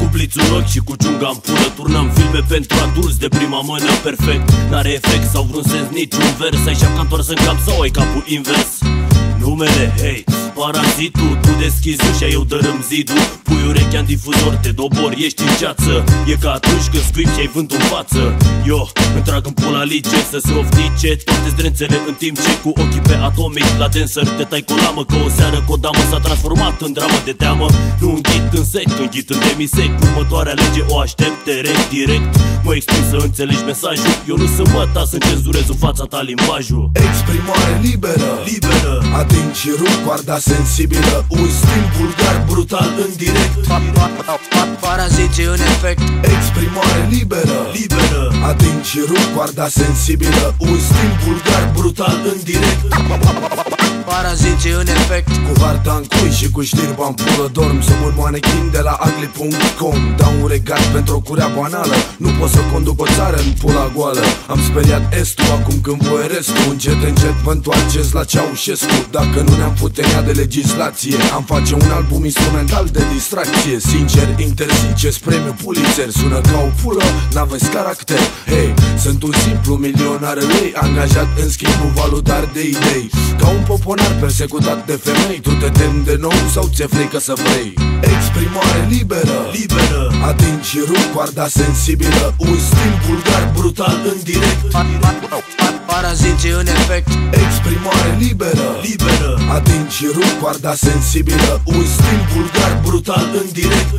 Speaker 3: Cu blițul în ochi și cu ciunga în pulă Turnăm filme pentru adulți de prima mână perfect N-are efect sau vreun sens niciun vers Ai șapca întors în cap sau ai capul invers Numele, hei, parazitul Tu deschizi ușa, eu dărâm zidul. Pui urechea în difuzor, te dobor, ești în ceață. E ca atunci când scripi și ai vânt în față. Eu îmi trag în pula lige să se oftice Toate zdrențele în timp ce cu ochii pe atomic La dancer te tai cu lamă Că o seară cu o damă s-a transformat în dramă de teamă. Nu înghit în sec, înghit în demisec Următoarea lege o aștept direct, direct. Mă exprim să înțelegi mesajul Eu nu sunt măta să cenzurez în fața ta limbajul.
Speaker 1: Exprimare liberă,
Speaker 3: liberă.
Speaker 1: Ating și rup coarda sensibilă. Un stil vulgar, brutal, în direct.
Speaker 15: Paraziții în efect?
Speaker 1: Exprimare liberă,
Speaker 3: liberă.
Speaker 1: Ating și rup coarda sensibilă. Un stil vulgar, brutal, în direct
Speaker 15: Paraziții în efect.
Speaker 1: Cu harta în cui și cu știrba în pulă Dorm. Sub un manechin de la ugly.com Dau un regat pentru o curea banală. Nu pot să conduc o țară în pula goală. Am speriat estul, acum când voi restul. Încet, încet vă întoarceți la Ceaușescu. Dacă nu ne-am putenea de legislație Am face un album instrumental de distracție. Sincer, interziceți premiul Pulitzer. Sună ca o pulă, n-aveți caracter. Hei, sunt un simplu milionar lei Angajat în schimbul valutar de idei. Ca un poponar persecutat de femei. Tu te temi de nou sau ți-e frică să vrei? Exprimare liberă,
Speaker 3: liberă.
Speaker 1: Ating și rup coarda sensibilă. Un stil vulgar, brutal, în direct.
Speaker 15: Paraziții în efect.
Speaker 1: Exprimare liberă, liberă. Ating și rup coarda sensibilă. Un stil vulgar, brutal, în direct.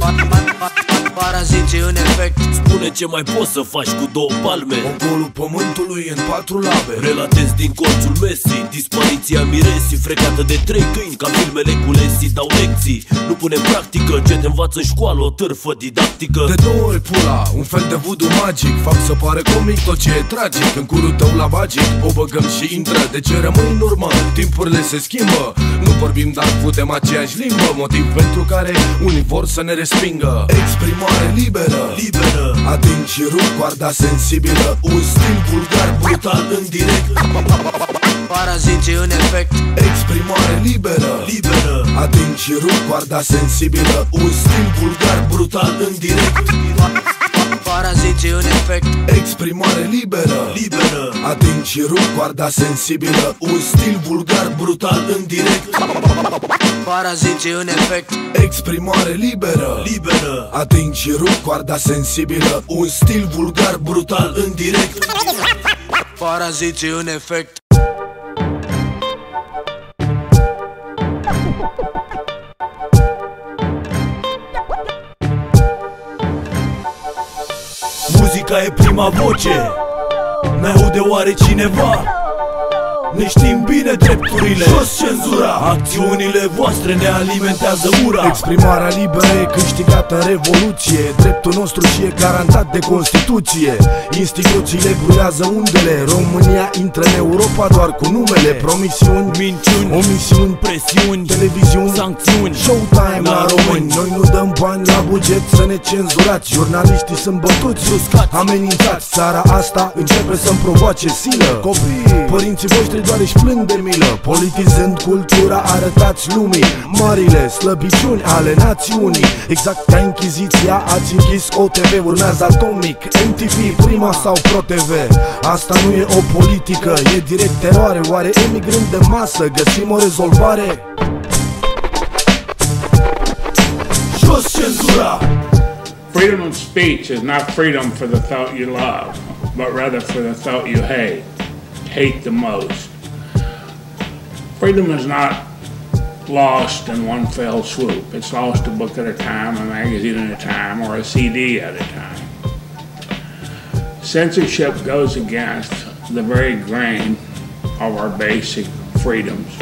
Speaker 15: Paraziții în efect.
Speaker 3: Spune ce mai poți să faci cu două palme.
Speaker 1: Golul pământului în patru labe.
Speaker 3: Relatezi din colțul Messi Dispariția Miresi Frecată de trei câini Ca filmele cu Lesi Dau lecții. Nu pune în practică Ce te învață școală O târfă didactică.
Speaker 1: De două ori pula, un fel de voodoo magic. Fac să pare comic tot ce e tragic. În curul tău la magic O băgăm și intră. De ce rămâi în urmă? Timpurile se schimbă. Nu vorbim, dar putem aceeași limbă. Motiv pentru care unii vor să ne respingă. Exprimare liberă, liberă. Ating și rup coarda sensibilă. Un stil vulgar, Exprimare liberă, liberă. Ating și rup coarda sensibilă. Un stil vulgar, brutal, în direct.
Speaker 15: Paraziții în efect.
Speaker 1: Exprimare liberă, liberă. Ating și rup coarda sensibilă. Un stil vulgar, brutal, în direct.
Speaker 15: Paraziții în efect.
Speaker 1: Exprimare liberă, liberă. Ating și rup coarda sensibilă. Un stil vulgar, brutal, în direct.
Speaker 15: Paraziții în efect
Speaker 3: Muzica e prima voce Ne aude oare cineva? Ne știm bine drepturile. Jos cenzura. Acțiunile voastre ne alimentează ura.
Speaker 1: Exprimarea liberă e câștigată în revoluție. Dreptul nostru și e garantat de Constituție. Instituțiile gruiază undele. România intră în Europa doar cu numele. Promisiuni,
Speaker 3: minciuni,
Speaker 1: omisiuni,
Speaker 3: presiuni,
Speaker 1: televiziuni,
Speaker 3: sancțiuni.
Speaker 1: Showtime la,
Speaker 3: La
Speaker 1: români. Noi nu dăm bani la buget să ne cenzurați. Jurnaliștii sunt bătuți,
Speaker 3: Bruscați.
Speaker 1: amenințați. Țara asta începe să-mi provoace silă Copii, părinții voștri doar își plâng de milă Politizând cultura arătați lumii Marile slăbiciuni ale națiunii. Exact ca Inchiziția ați închis OTV Urmează Atomic, MTV, Prima sau ProTV Asta nu e o politică, e direct teroare Oare emigrând de masă găsim o rezolvare?
Speaker 3: Jos cenzura!
Speaker 16: Freedom of speech is not freedom for the thought you love, but rather for the thought you hate, hate the most. Freedom is not lost in one fell swoop. It's lost a book at a time, a magazine at a time, or a CD at a time. Censorship goes against the very grain of our basic freedoms,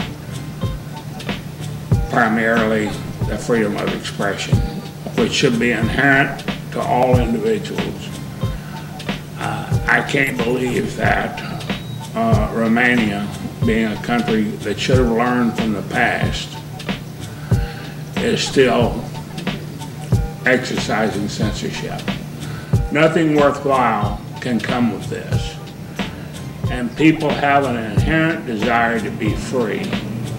Speaker 16: primarily the freedom of expression, which should be inherent to all individuals. Uh, I can't believe that uh, Romania, being a country that should have learned from the past, is still exercising censorship. Nothing worthwhile can come with this. And people have an inherent desire to be free.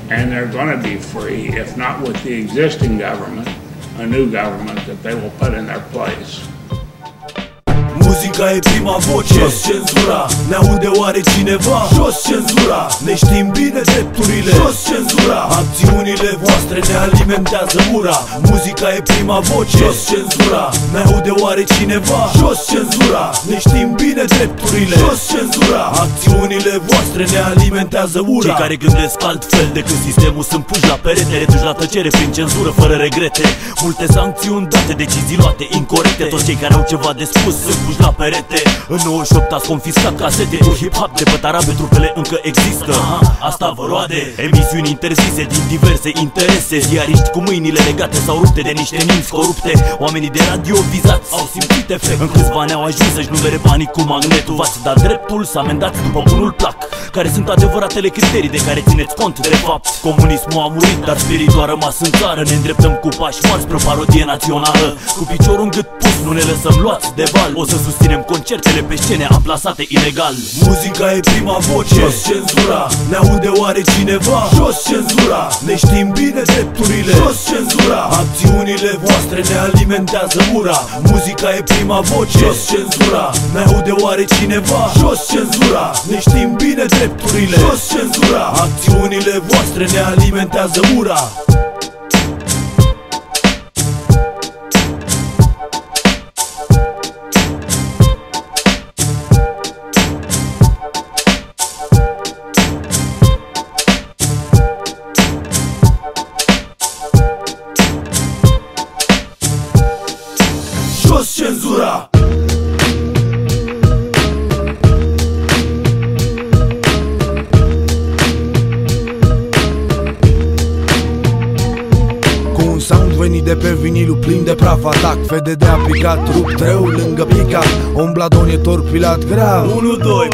Speaker 16: And they're going to be free, if not with the existing government, a new government that they will put in their place.
Speaker 3: Muzica e prima voce. Jos cenzura Ne aude oare cineva? Jos cenzura Ne știm bine drepturile. Jos cenzura Acțiunile voastre ne alimentează ura Muzica e prima voce. Jos cenzura Ne aude oare cineva? Jos cenzura Ne știm bine drepturile. Jos cenzura Acțiunile voastre ne alimentează ura Cei care gândesc altfel decât sistemul Sunt puși la perete, reduși la tăcere prin cenzură fără regrete. Multe sancțiuni date, decizii luate incorrecte. Toți cei care au ceva de spus sunt puși la perete. În 98 ați confiscat casete. Cu hip-hop de pe tarabe Trupele încă există, aha, asta vă roade. Emisiuni interzise din diverse interese. Ziariști cu mâinile legate sau rupte de niște minți corupte. Oamenii de radio vizați au simțit efect. În câțiva ani au ajuns să-și numere banii cu magnetul. V-ați dat dreptul să amendați după bunul plac. Care sunt adevăratele criterii de care țineți cont De fapt, comunismul a murit, dar spiritul a rămas în țară. Ne îndreptăm cu pași mari spre o parodie națională. Cu piciorul în gât pus, nu ne lăsăm luați de val. O să susținem concertele pe scene amplasate ilegal. Muzica e prima voce. Jos cenzura Ne aude oare cineva? Jos cenzura Ne știm bine drepturile. Jos cenzura Acțiunile voastre ne alimentează ura. Muzica e prima voce. Jos cenzura Ne aude oare cineva? Jos cenzura Ne știm bine drepturile. Jos cenzura Acțiunile voastre ne alimentează ura
Speaker 1: de praf Atac, fede de aplicat, trup treu lângă pica Ombladon e torpilat grav.
Speaker 3: 1-2,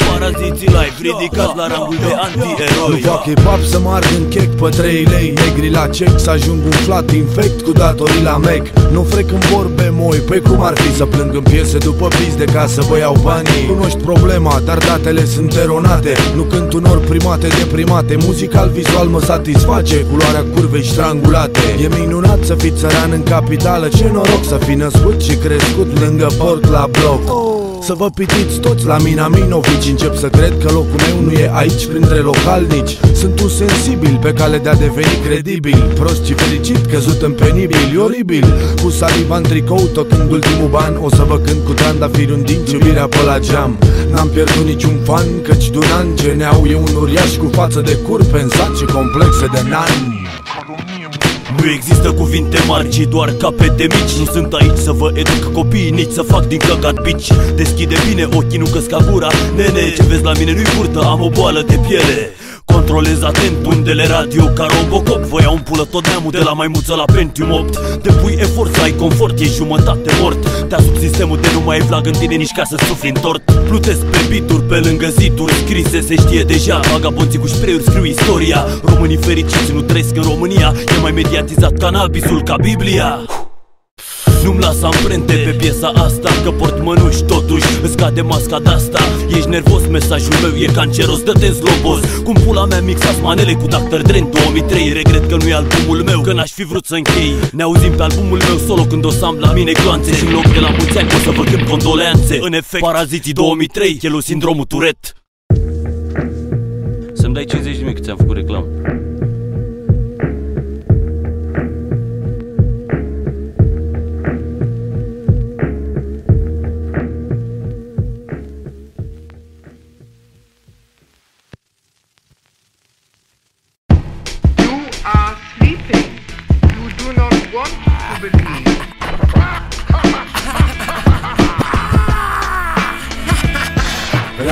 Speaker 3: paraziții live, ridicați la rangul de
Speaker 1: Nu
Speaker 3: anti-eroi
Speaker 1: fac hip-hop să marg în chec pe 3 lei Negri la check să ajung umflat infect cu datorii la Mac Nu frec în vorbe moi, păi cum ar fi să plâng în piese după de ca să vă iau banii. Cunoști problema, dar datele sunt eronate. Nu cânt unor primate deprimate. Muzical, vizual mă satisface Culoarea curvei strangulate. E minunat să fii țăran în capitală Ce noroc să fi născut și crescut lângă port la bloc. Să vă pitiți toți la Minaminovici Încep să cred că locul meu nu e aici printre localnici. Sunt un sensibil pe cale de a deveni credibil. Prost și fericit, căzut în penibil, e oribil. Cu saliva în tricou, tocând ultimul ban O să vă cânt cu trandafiri un din iubirea pe la geam. N-am pierdut niciun fan, căci de un an GNA-ul e un uriaș cu față de curpe în sat și complexe de nani
Speaker 3: Nu există cuvinte mari, ci doar capete mici. Nu sunt aici să vă educ copiii, nici să fac din căcat bici Deschide bine ochii, nu căsca gura. Nene, ce vezi la mine nu-i curtă, am o boală de piele Controlez atent undele radio ca Robocop. Voia un pulă tot neamul de la maimuță la Pentium 8 Depui efort să ai confort, e jumătate mort. Te sub sistemul de nu mai e vlag în tine nici ca să sufli în tort. Plutesc pe bituri, pe lângă ziduri scrise Se știe deja, vagabonții cu spray scriu istoria. Românii fericiți nu trăiesc în România. E mai mediatizat cannabisul ca Biblia nu-mi las amprente pe piesa asta Că port mănuși totuși Îți cade masca de-asta. Ești nervos, mesajul meu e canceros Dă-te în slobos. Cum pula mea mixați manele cu Dr. Dre în 2003 Regret că nu e albumul meu Că n-aș fi vrut să închei. Ne auzim pe albumul meu solo Când o să am la mine gloanțe Și în loc de la mulți ani o să vă cânt condoleanțe. În efect, paraziții 2003 Chelu sindromul Turet. Să-mi dai 50 de mii că ți-am făcut reclamă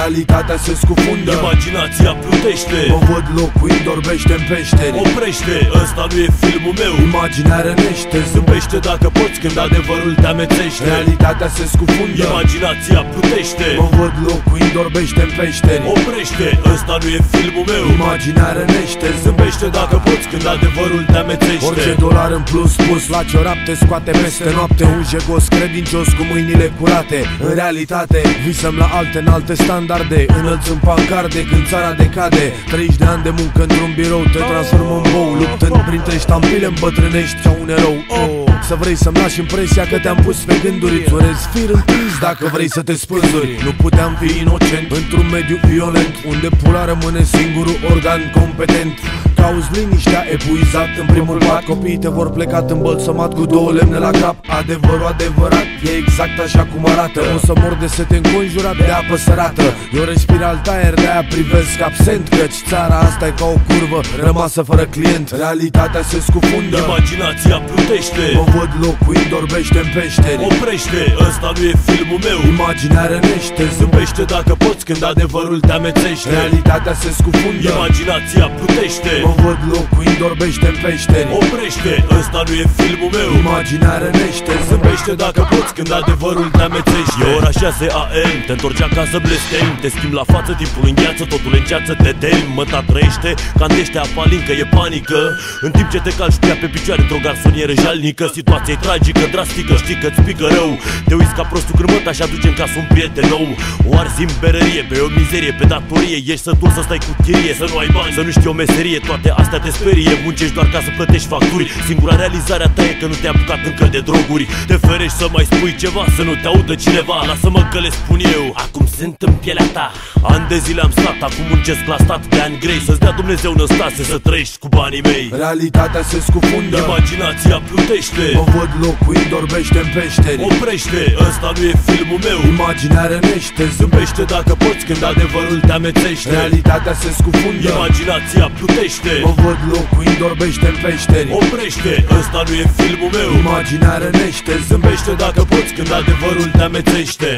Speaker 1: Realitatea se scufundă.
Speaker 3: Imaginația plutește.
Speaker 1: Mă văd locuind, orbește în peșteri.
Speaker 3: Oprește, ăsta nu e filmul meu.
Speaker 1: Imaginea rănește.
Speaker 3: Zâmbește dacă poți când adevărul te amețește.
Speaker 1: Realitatea se scufundă.
Speaker 3: Imaginația plutește.
Speaker 1: Mă văd locuind, orbește în peșteri.
Speaker 3: Oprește, ăsta nu e filmul meu.
Speaker 1: Imaginea rănește.
Speaker 3: Zâmbește dacă poți când adevărul te amețește.
Speaker 1: Orice dolar în plus pus la ciorap te scoate peste noapte. Un jegos credincios cu mâinile curate. În realitate visăm la alte înalte standarde Înălțăm pancarde când țara decade 30 de ani de muncă într-un birou te transformă în bou Luptând printre ștampile îmbătrânești ca un erou oh. Să vrei să-mi lași impresia că te-am pus pe gânduri. Îți urez fir întins dacă vrei să te spânzuri. Nu puteam fi inocent. Într-un mediu violent Unde pula rămâne singurul organ competent. Cauzi liniștea epuizat în primul pat. Copiii te vor pleca îmbălsămat cu două lemne la cap. Adevărul adevărat e exact așa cum arată. O să mor de sete înconjurat de apă sărată. Eu respir alt aer, de-aia privesc absent Căci țara asta e ca o curvă rămasă fără client. Realitatea se scufundă.
Speaker 3: Imaginația plutește.
Speaker 1: Mă văd locuind, orbește în peșteri.
Speaker 3: Oprește, ăsta nu e filmul meu.
Speaker 1: Imaginea rănește
Speaker 3: Zâmbește dacă poți când adevărul te amețește.
Speaker 1: Realitatea se scufundă.
Speaker 3: Imaginația plutește.
Speaker 1: Mă văd locuind, orbește în peșteri.
Speaker 3: Oprește, ăsta nu e filmul meu.
Speaker 1: Imaginea rănește
Speaker 3: Zâmbește dacă poți când adevărul te amețește. E ora 6 AM, te întorci acasă blestem. Te schimbi la față, timpul în gheață, totul înceață, te tem. Măta trăiește, candește apalincă, e panică. În timp ce te calci cu ea pe picioare într-o garsonieră jalnică Situația e tragică, drastică, știi că-ți pică rău. Te uiți ca prostul când măta și aduce în casă un prieten nou. O arzi în berărie, pe o mizerie, pe datorie. Ești sătul să stai cu chirie, să nu ai bani, să nu știi o meserie. Toate astea te sperie, muncești doar ca să plătești facturi. Singura realizare a ta e că nu te-ai apucat încă de droguri. Te ferești să mai spui ceva, să nu te audă cineva. Lasă-mă că le spun eu, acum sunt în pielea ta. Ani de zile am stat, acum muncesc la stat. De ani grei Să-ți dea Dumnezeu năstase să trăiești cu banii mei.
Speaker 1: Realitatea se scufundă.
Speaker 3: Imaginația plutește
Speaker 1: Mă văd locuind, orbește în peșteri
Speaker 3: Oprește, ăsta nu e filmul meu.
Speaker 1: Imaginea rănește.
Speaker 3: Zâmbește dacă poți când adevărul te amețește.
Speaker 1: Realitatea se scufundă.
Speaker 3: Imaginația plutește. Oprește
Speaker 1: Mă văd locuind orbește în peșteri
Speaker 3: Oprește, ăsta nu e filmul meu.
Speaker 1: Imaginea rănește.
Speaker 3: Zâmbește dacă poți când adevărul te amețește.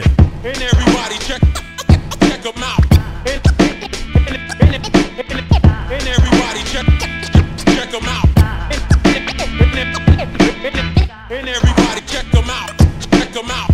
Speaker 4: And everybody check, check 'em out. And, and, and, and, and everybody check, check 'em out. And everybody check them out, Check them out.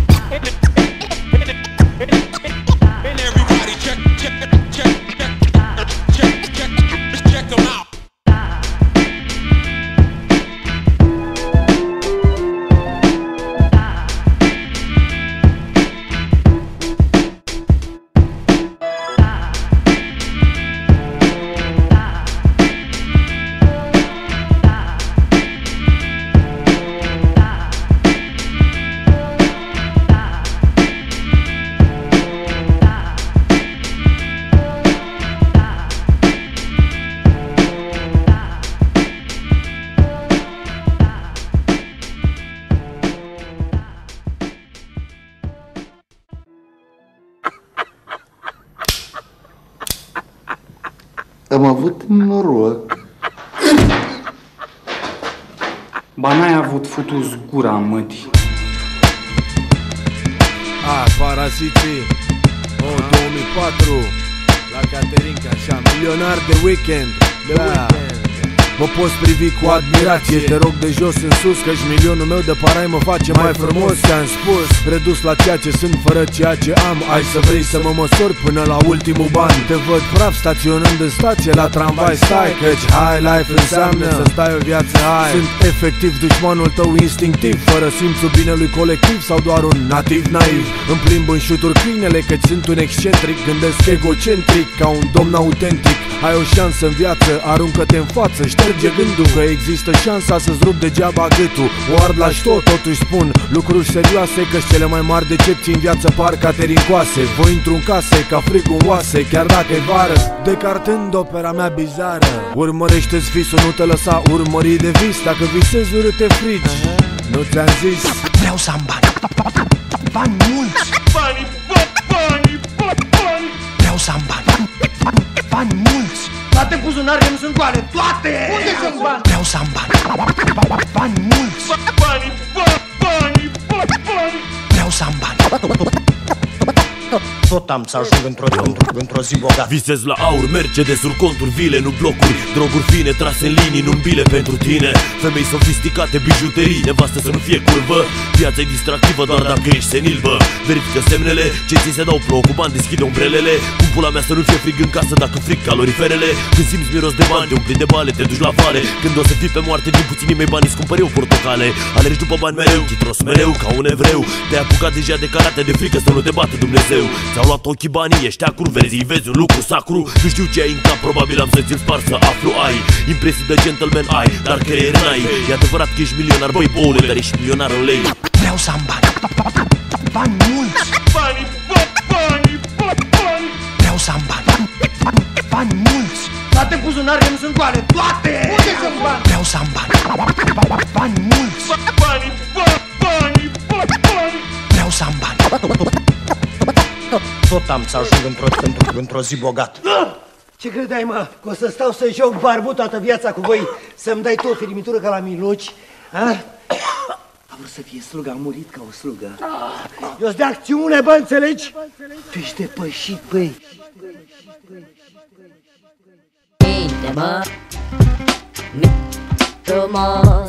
Speaker 17: Futus gura mătii.
Speaker 1: A, paraziții O, 2004 La Caterinca, așa Milionar de weekend De da. weekend Mă poți privi cu admirație Te rog de jos în sus Căci milionul meu de parai mă face mai frumos. Ți-am spus Redus la ceea ce sunt fără ceea ce am. Ai să vrei să mă măsori până la ultimul ban. Te văd praf staționând în stație La tramvai. Stai Căci high life înseamnă Să stai o viață high. Sunt efectiv dușmanul tău instinctiv Fără simțul binelui colectiv Sau doar un nativ naiv. Îmi plimb în șuturi câinele Căci sunt un excentric. Gândesc egocentric Ca un domn autentic. Ai o șansă în viață Aruncă-te în față Șterge gândul că există șansa să-ți rup degeaba gâtul O ard la tot, totuși spun lucruri serioase Că cele mai mari decepții în viață par caterincoase Voi intru în case ca frigul în oase Chiar dacă e vară Decartând opera mea bizară Urmărește-ți visul, nu te lăsa urmări de vis Dacă visezi urât te frici Nu ți-am zis
Speaker 15: Vreau să am bani. Bani mulți.
Speaker 4: Bani, ba- bani, ba- bani.
Speaker 15: Vreau să am bani. Bani, bani mulți.
Speaker 18: Toate buzunarele nu sunt goale, toate! Unde sunt bani?
Speaker 15: Vreau să am bani. Bani mulți.
Speaker 4: Bani, ba- bani, ba- bani.
Speaker 15: Vreau să am bani. Tot am să ajung într-o, într-o, într-o zi bogat.
Speaker 3: Visez la aur, Mercedes-uri, conturi, vile, nu blocuri. Droguri fine, trase în linii, nu bile pentru tine. Femei sofisticate, bijuterii, nevastă să nu fie curvă. Viața e distractivă doar dacă ești senil, bă. Verifică semnele, ce ți se dau preocupant, deschide umbrelele. Cum pula mea să nu fie frig în casă dacă frig caloriferele Când simți miros de bani, te umpli de bale, te duci la vale Când o să fii pe moarte din puținii mei bani, îți cumpăr eu portocale. Alergi după bani mereu, chitros mereu, ca un evreu. Te-ai apucat deja de karate, de frică să nu te bată Dumnezeu Ți-au luat ochii banii, ești acru, vezi, vezi un lucru sacru Nu știu ce ai în cap, probabil am să ți-l spar să aflu ai Impresii de gentleman ai, dar creier n-ai E adevărat că ești milionar, băi boule, dar ești milionar în lei
Speaker 15: Vreau să am bani. Bani mulți.
Speaker 4: Bani, ba- bani, ba- bani.
Speaker 15: Vreau să am bani. Bani, bani mulți.
Speaker 18: Toate buzunarele nu sunt goale, toate! Unde sunt bani?
Speaker 15: Vreau să am bani. Bani mulți.
Speaker 4: Bani, ba- bani, ba- bani.
Speaker 15: Vreau să am bani. Tot am să ajung într-o, într-o, într-o zi bogat.
Speaker 18: Ce credeai, mă? Că o să stau să joc barbu toată viața cu voi, să-mi dai tu o firimitură ca la miloci? Ha? A vrut să fie slugă, a murit ca o slugă. Eu de acțiune, bă, înțelegi? Tu ești depășit, băi.
Speaker 19: Minte, mă Mi- Frumos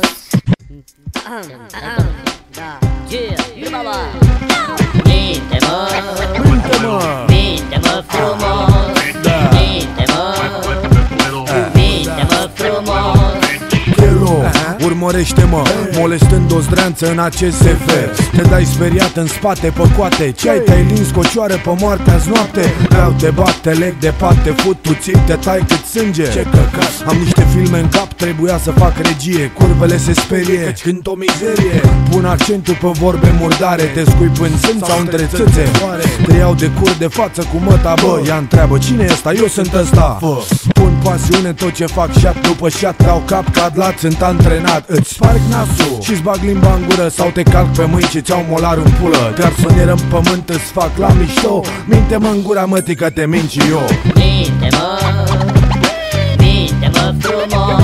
Speaker 19: Da Yeah, baba Minte, mă
Speaker 1: Minte, mă
Speaker 19: Minte, mă frumos Minte,
Speaker 1: urmărește-mă Molestând o zdreanță în acest CV Te dai speriat în spate pe coate. Ce ai te-ai lins cocioară pe moartea azi noapte? Vreau te bat, te leg de pat, te fut, tu ții, te tai cât sânge. Ce căcat. Am niște filme în cap, trebuia să fac regie. Curvele se sperie, cânt o mizerie. Pun accentul pe vorbe murdare Te scuip în sân sau între țâțe. Te iau de cur de față cu măta, bă. Ea întreabă cine e ăsta, eu sunt ăsta. Pun pasiune tot ce fac șat după șat Dau cap cad lat, sunt antrenat Îți sparg nasul. Și-ți bag limba în gură Sau te calc pe mâini și ți-au molar în pulă. Garsonieră în pământ, îți fac la mișto. Minte-mă în gura mătii că te mint și eu.
Speaker 19: Minte, mă Minte, mă frumos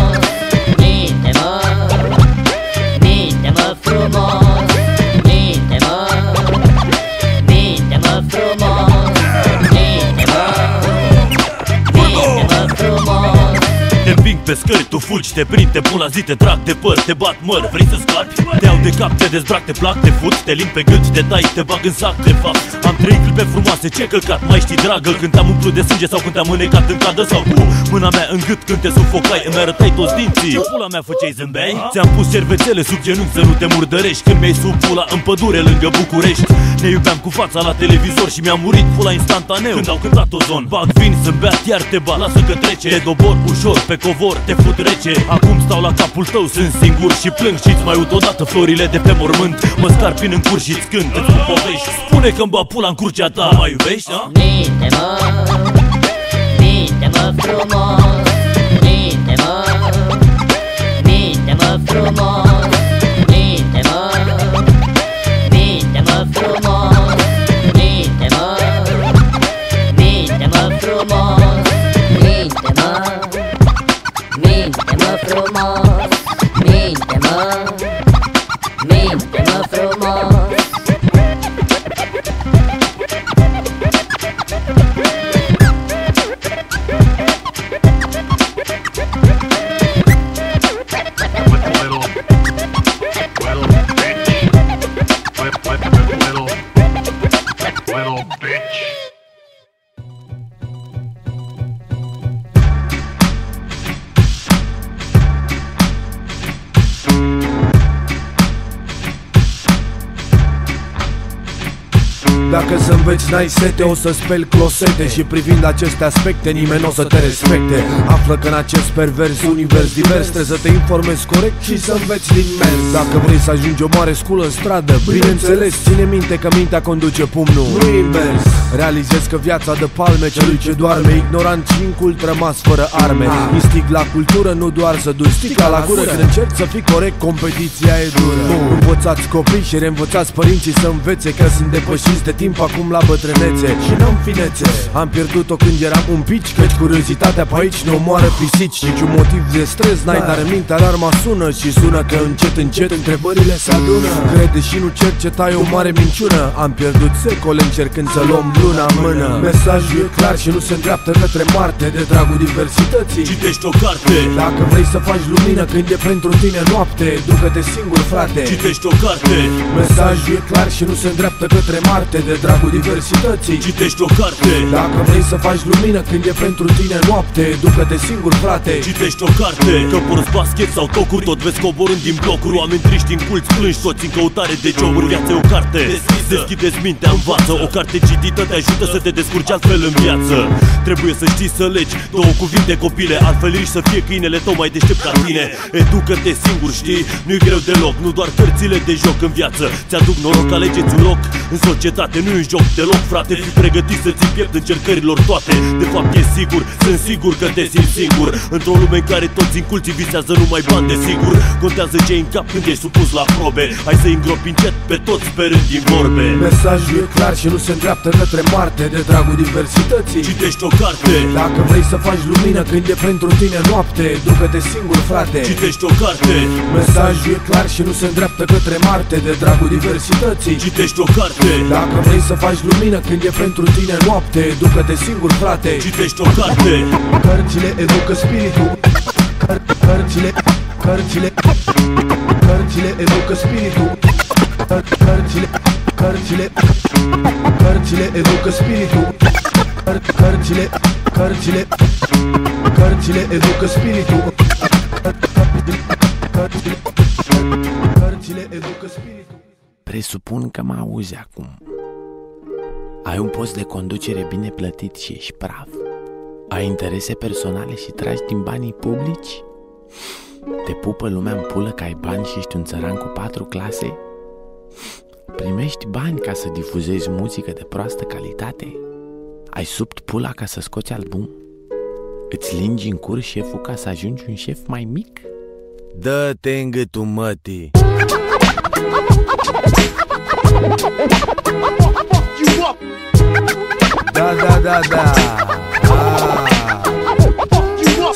Speaker 3: pe scări, tu fugi, te prind, te pun la zi, te trag de păr, te bat măr. Vrei să scapi? Te iau de cap, te dezbrac, te plac, te fut, te limp pe gât, te tai, te bag în sac, de fapt. Am trăit clipe frumoase, ce călcat, mai știi dragă Când te-am umplut de sânge sau când te-am înecat în cadă Sau cu mâna mea în gât când te sufocai, îmi arătai toți dinții. Ce pula mea făceai zâmbeai? Ți-am pus cervețele sub genunchi să nu te murdărești. Când mi-ai sub pula în pădure lângă București Ne iubeam cu fața la televizor și mi-a murit pula instantaneu. Când au cântat ozon Bag vin să-mi beat, iar te ba, lasă că trece Te dobor ușor pe covor, te fut rece. Acum stau la capul tău, sunt singur și plâng. Și-ți mai uit odată florile de pe mormânt. Mă scarpin în cur și-ți cânt, îți spun povești. Spune că-mi ba pula în curcea ta, mă mai iubești, da?
Speaker 19: Minte-mă Minte-mă frumos. Minte-mă Minte-mă frumos
Speaker 1: n-ai sete, o să speli closete Și privind aceste aspecte, nimeni nu o să te respecte. Află că în acest pervers univers divers Trebuie să te informezi corect și să înveți din mers. Dacă vrei să ajungi o mare sculă în stradă Bineînțeles, ține minte că mintea conduce pumnul. Nu invers. Realizezi că viața de palme celui ce doarme Ignorant și incult rămas fără arme. Instig la cultură, nu doar să duci sticla la gură. Când încerci să fii corect, competiția e dură. Învățați copii și reînvățați părinții să învețe Că sunt depășiți de timp acum la bătrânețe Și n-am finețe. Am pierdut-o când eram un pici Căci curiozitatea pe aici ne omoară pisici. Niciun motiv de stres n-ai Dar în minte alarma sună Și sună că încet încet întrebările se adună. Crede și nu cerceta e o mare minciună. Am pierdut secole încercând să luăm luna în mână. Mesajul e clar și nu se îndreaptă către Marte De dragul diversității.
Speaker 3: Citești o carte.
Speaker 1: Dacă vrei să faci lumină când e pentru tine noapte Ducă-te singur frate.
Speaker 3: Citești o carte.
Speaker 1: Mesajul e clar și nu se îndreaptă către Marte De dragul diversității
Speaker 3: Citești o carte.
Speaker 1: Dacă vrei să faci lumină când e pentru tine noapte Ducă-te singur frate.
Speaker 3: Citești o carte. Că porți basket sau tocuri Tot vezi coborând din blocuri. Oameni triști în culți Plângi toți în căutare de joburi. Viața e o carte. Deschideți mintea, învață. O carte citită te ajută să te descurci altfel în viață. Trebuie să știi să legi Două cuvinte copile. Altfel riști să fie câinele tău mai deștept ca tine. Educă-te singur, știi? Nu-i greu deloc. Nu doar cărțile de joc în viață. Ți-aduc noroc, alegeți un loc. În societate nu-i un joc deloc, frate Fii pregătit să ți piept încercărilor toate. De fapt e sigur, sunt sigur că te simți singur. Într-o lume în care toți inculții visează numai bani de sigur Contează ce în cap când ești supus la probe. Hai să îngropi încet pe toți sperând din vorbe.
Speaker 1: Mesajul e clar și nu se îndreaptă către Marte De dragul diversității.
Speaker 3: Citești o carte.
Speaker 1: Dacă vrei să faci lumină când e pentru tine noapte Ducă-te singur frate.
Speaker 3: Citești o carte.
Speaker 1: Mesajul e clar și nu se îndreaptă către Marte De dragul diversității.
Speaker 3: Citești o carte.
Speaker 1: Dacă vrei să faci lumină când e pentru tine noapte Ducă-te singur frate.
Speaker 3: Citești o carte.
Speaker 1: Cărțile educă spiritul. Căr- Cărțile Cărțile Cărțile educă spiritul. Căr- Cărțile Cărțile Cărțile educă spiritul. Căr- Cărțile Cărțile Cărțile educă spiritul. Cărțile Cărțile Cărțile educă spiritul.
Speaker 20: Presupun că mă auzi acum. Ai un post de conducere bine plătit și ești praf. Ai interese personale și tragi din banii publici? Te pupă lumea în pulă că ai bani și ești un țăran cu patru clase? Primești bani ca să difuzezi muzică de proastă calitate? Ai subt pula ca să scoți album? Îți lingi în cur șeful ca să ajungi un șef mai mic?
Speaker 1: Dă-te în gâtul mătii Da, da, da, da ah.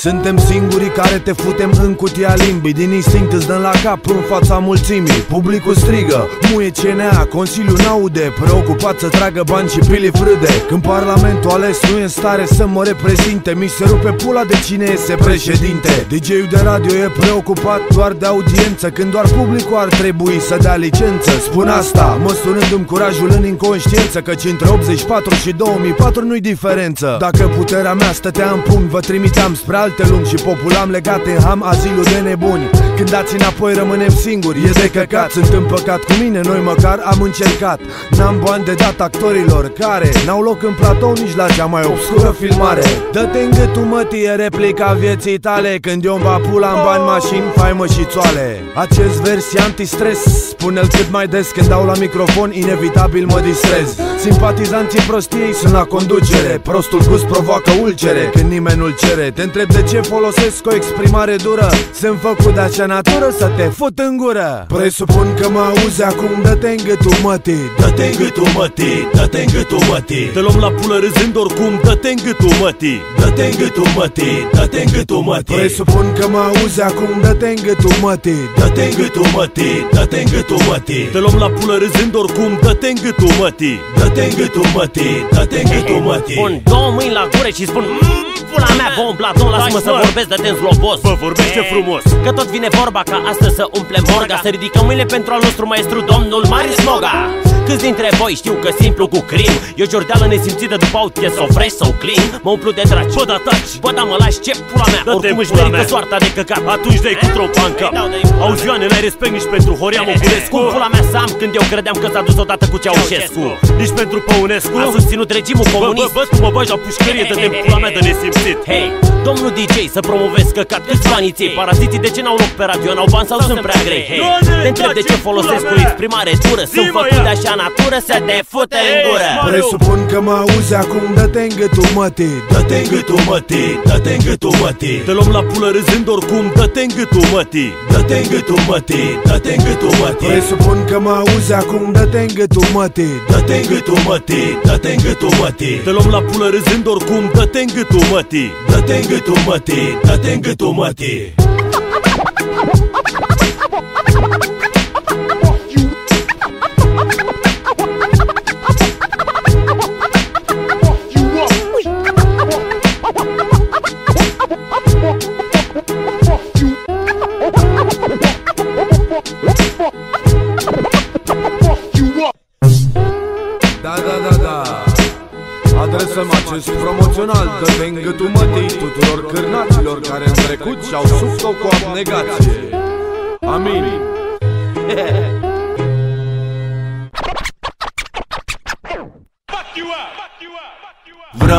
Speaker 1: Suntem singurii care te futem în cutia limbii. Din instinct îți dăm la cap în fața mulțimii. Publicul strigă, muie CNA, Consiliul n-aude Preocupat să tragă bani și pili frâde. Când parlamentul ales nu e în stare să mă reprezinte Mi se rupe pula de cine este președinte. DJ-ul de radio e preocupat doar de audiență Când doar publicul ar trebui să dea licență. Spun asta, măsurându-mi curajul în inconștiență Căci între 84 și 2004 nu-i diferență. Dacă puterea mea stătea în pumn Vă trimiteam spre alte lumi și populam legat în ham azilul de nebuni. Când dați înapoi rămânem singuri, e de căcat. Sunt împăcat cu mine, noi măcar am încercat. N-am bani de dat actorilor care N-au loc în platou nici la cea mai obscură filmare. Dă-te în gâtul mătie, replica vieții tale. Când eu îmi pula în bani, mașini, faimă și țoale. Acest vers e antistres Spune-l cât mai des când dau la microfon Inevitabil mă distrez. Simpatizanții prostiei sunt la conducere. Prostul gust provoacă ulcere. Când nimeni nu-l cere Te întreb de ce folosesc o exprimare dură Sunt făcut de așa natură să te fut în gură Presupun că mă auzi acum Dă-te în gâtul mătii
Speaker 3: Dă-te în gâtul mătii, dă-te în gâtul mătii Te luăm la pulă râzând oricum, dă-te în gâtul mătii Dă-te în gâtul mătii, dă-te în gâtul mătii
Speaker 1: Presupun că mă auzi acum Dă-te în gâtul mătii
Speaker 3: Dă-te în gâtul mătii, dă-te în gâtul mătii Te luăm la pulă râzând oricum, dă-te în gâtul mătii Dă-te în gâtul mătii, dă-te în gâtul mătii
Speaker 21: Pun două mâini la gură și spun "Mm, Pula mea, bom, Platon, lasă-mă să vorbesc, dă-te în zlobos
Speaker 3: Bă, vorbește frumos.
Speaker 21: Că tot vine vorba ca astăzi să umplem morga Să ridicăm mâinile pentru al nostru maestru, domnul Mari Smoga Câți dintre voi știu că simplu cu crim E o jordeală nesimțită după autie sau fresh sau clean? Mă umplu de dragi.
Speaker 3: Bă, da, taci.
Speaker 21: Bă, da, mă lași ce pula mea?
Speaker 3: Dă-te
Speaker 21: Oricum își
Speaker 3: pula
Speaker 21: merită
Speaker 3: mea.
Speaker 21: soarta de căcat.
Speaker 3: Atunci dai cu tropa în cap Auzi, Ioane, n-ai respect nici pentru Horia Moculescu
Speaker 21: Cum pula mea să am când eu credeam că s-a dus odată cu Ceaușescu?
Speaker 3: Nici pentru Păunescu.
Speaker 21: A susținut regimul
Speaker 3: Bă, bă,
Speaker 21: comunist?
Speaker 3: bă, tu mă bagi la pușcărie, dă-te în pula mea de nesimțit.
Speaker 21: Hei, domnul DJ să promovezi căcat. Câți bani ții? Paraziții de ce n-au loc pe radio? N-au bani sau sunt prea grei? Hei, te întreb de ce folosesc o exprimare dură Sunt făcut de așa natură să te fute în gură
Speaker 1: Presupun că mă auzi acum Dă-te în gâtul mătii
Speaker 3: Dă-te în gâtul mătii, dă-te în gâtul mătii Te luăm la pulă râzând oricum, dă-te în gâtul mătii Dă-te în gâtul mătii, dă-te în gâtul mătii
Speaker 1: Presupun că mă auzi acum Dă-te în gâtul mătii
Speaker 3: Dă-te în gâtul mătii, dă-te în gâtul mătii Te luăm la pulă râzând oricum, dă-te în gâtul mătii Dă-te în gâtul mătii, dă-te în gâtul mătii
Speaker 1: Da, promoțional Dă-te în gâtul mătii tuturor cârnaților Care în trecut și-au suft-o cu abnegație. Amin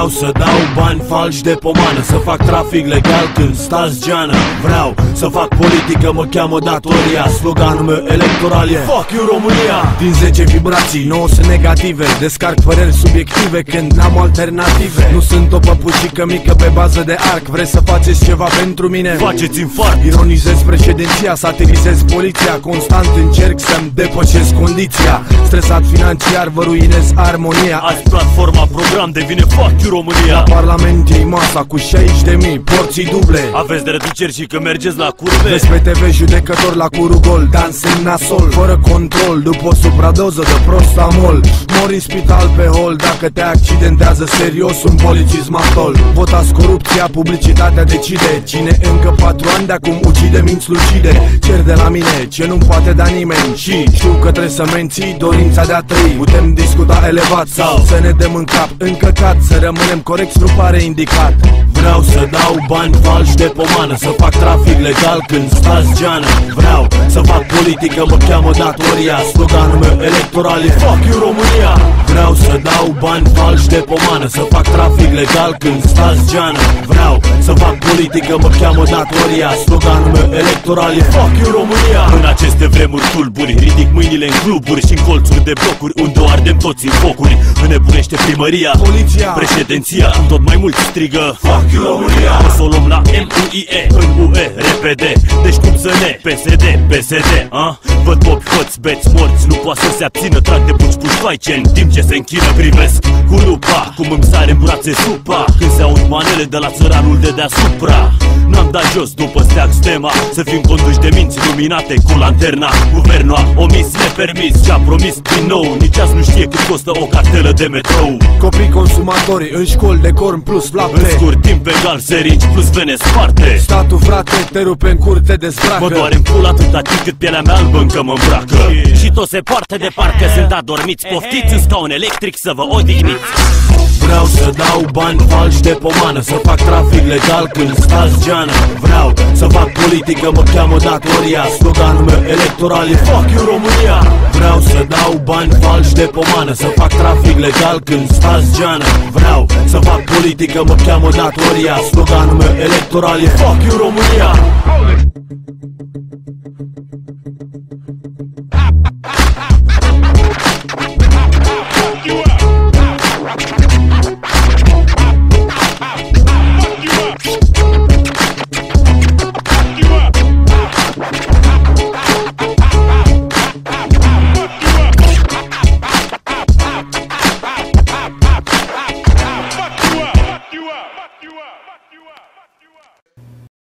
Speaker 3: Vreau să dau bani falși de pomană Să fac trafic legal când stați geană. Vreau să fac politică, mă cheamă datoria. Sloganul meu electoral e Fuck you România!
Speaker 1: Din 10 vibrații, 9 sunt negative. Descarc păreri subiective când n-am alternative. Nu sunt o păpușică mică pe bază de arc. Vreți să faceți ceva pentru mine?
Speaker 3: Faceți infart
Speaker 1: Ironizez președinția, satirizez poliția. Constant încerc să-mi depășesc condiția. Stresat financiar, vă ruinez armonia.
Speaker 3: Azi platforma program devine Fuck you România.
Speaker 1: La parlament iei masa cu 60 de mii porții duble.
Speaker 3: Aveți de reduceri și că mergeți la curve
Speaker 1: Vezi pe TV judecător la curugol Dans în nasol, fără control După o supradoză de prostamol. Mori în spital pe hol Dacă te accidentează serios un polițist matol Votați corupția, publicitatea decide. Cine încă patru ani de acum ucide minți lucide. Cer de la mine ce nu poate da nimeni. Și știu că trebuie să menții dorința de a trăi. Putem discuta elevat sau să ne dăm în cap Încăcat, să rămânem corecți nu pare indicat.
Speaker 3: Vreau să dau bani falși de pomană Să fac trafic legal când stați geană. Vreau să fac politică, mă cheamă datoria. Sloganul meu electoral e Fuck you România. Vreau să dau bani falși de pomană Să fac trafic legal când stați geană. Vreau să fac politică, mă cheamă datoria. Sloganul meu electoral e Fuck you România. În aceste vremuri tulburi Ridic mâinile în cluburi și în colțuri de blocuri Unde o ardem toți în focuri. Înnebunește primăria
Speaker 1: Poliția
Speaker 3: Președinția Tot mai mult strigă. Fuck you România O să o luăm la MUIE În UE repede. Deci cum să ne? PSD, PSD a? Văd popi, hoți, beți, morți Nu poate să se abțină Trag de buci puștoaice În timp ce se închină Privesc privesc cu lupa Cum îmi sare în brațe supa. Când se aud manele de la țăranul de deasupra. N-am dat jos după steag stema Să fim conduși de minți luminate cu lanterna. Guvernul a omis nepermis și-a promis din nou. Nici azi nu știe cât costă o cartelă de metrou.
Speaker 1: Copii consumatori în școli de corn plus
Speaker 3: În
Speaker 1: lapte
Speaker 3: scurt timp egal seringi plus vene sparte.
Speaker 1: Statul frate te rupe în curte de zbracă
Speaker 3: Mă doare în pul atâta timp cât pielea mea albă încă mă îmbracă.
Speaker 21: Și toți se poartă de parcă sunt adormiți Poftiți în scaun electric să vă odihniți.
Speaker 20: Vreau să dau bani falși de pomană Să fac trafic legal când stați geană. Vreau să fac politică, mă cheamă datoria. Sloganul meu electoral e Fuck you România. Vreau să dau bani falși de pomană Să fac trafic legal când stați geană. Vreau să fac politică, mă cheamă datoria. Sloganul meu electoral e Fuck you România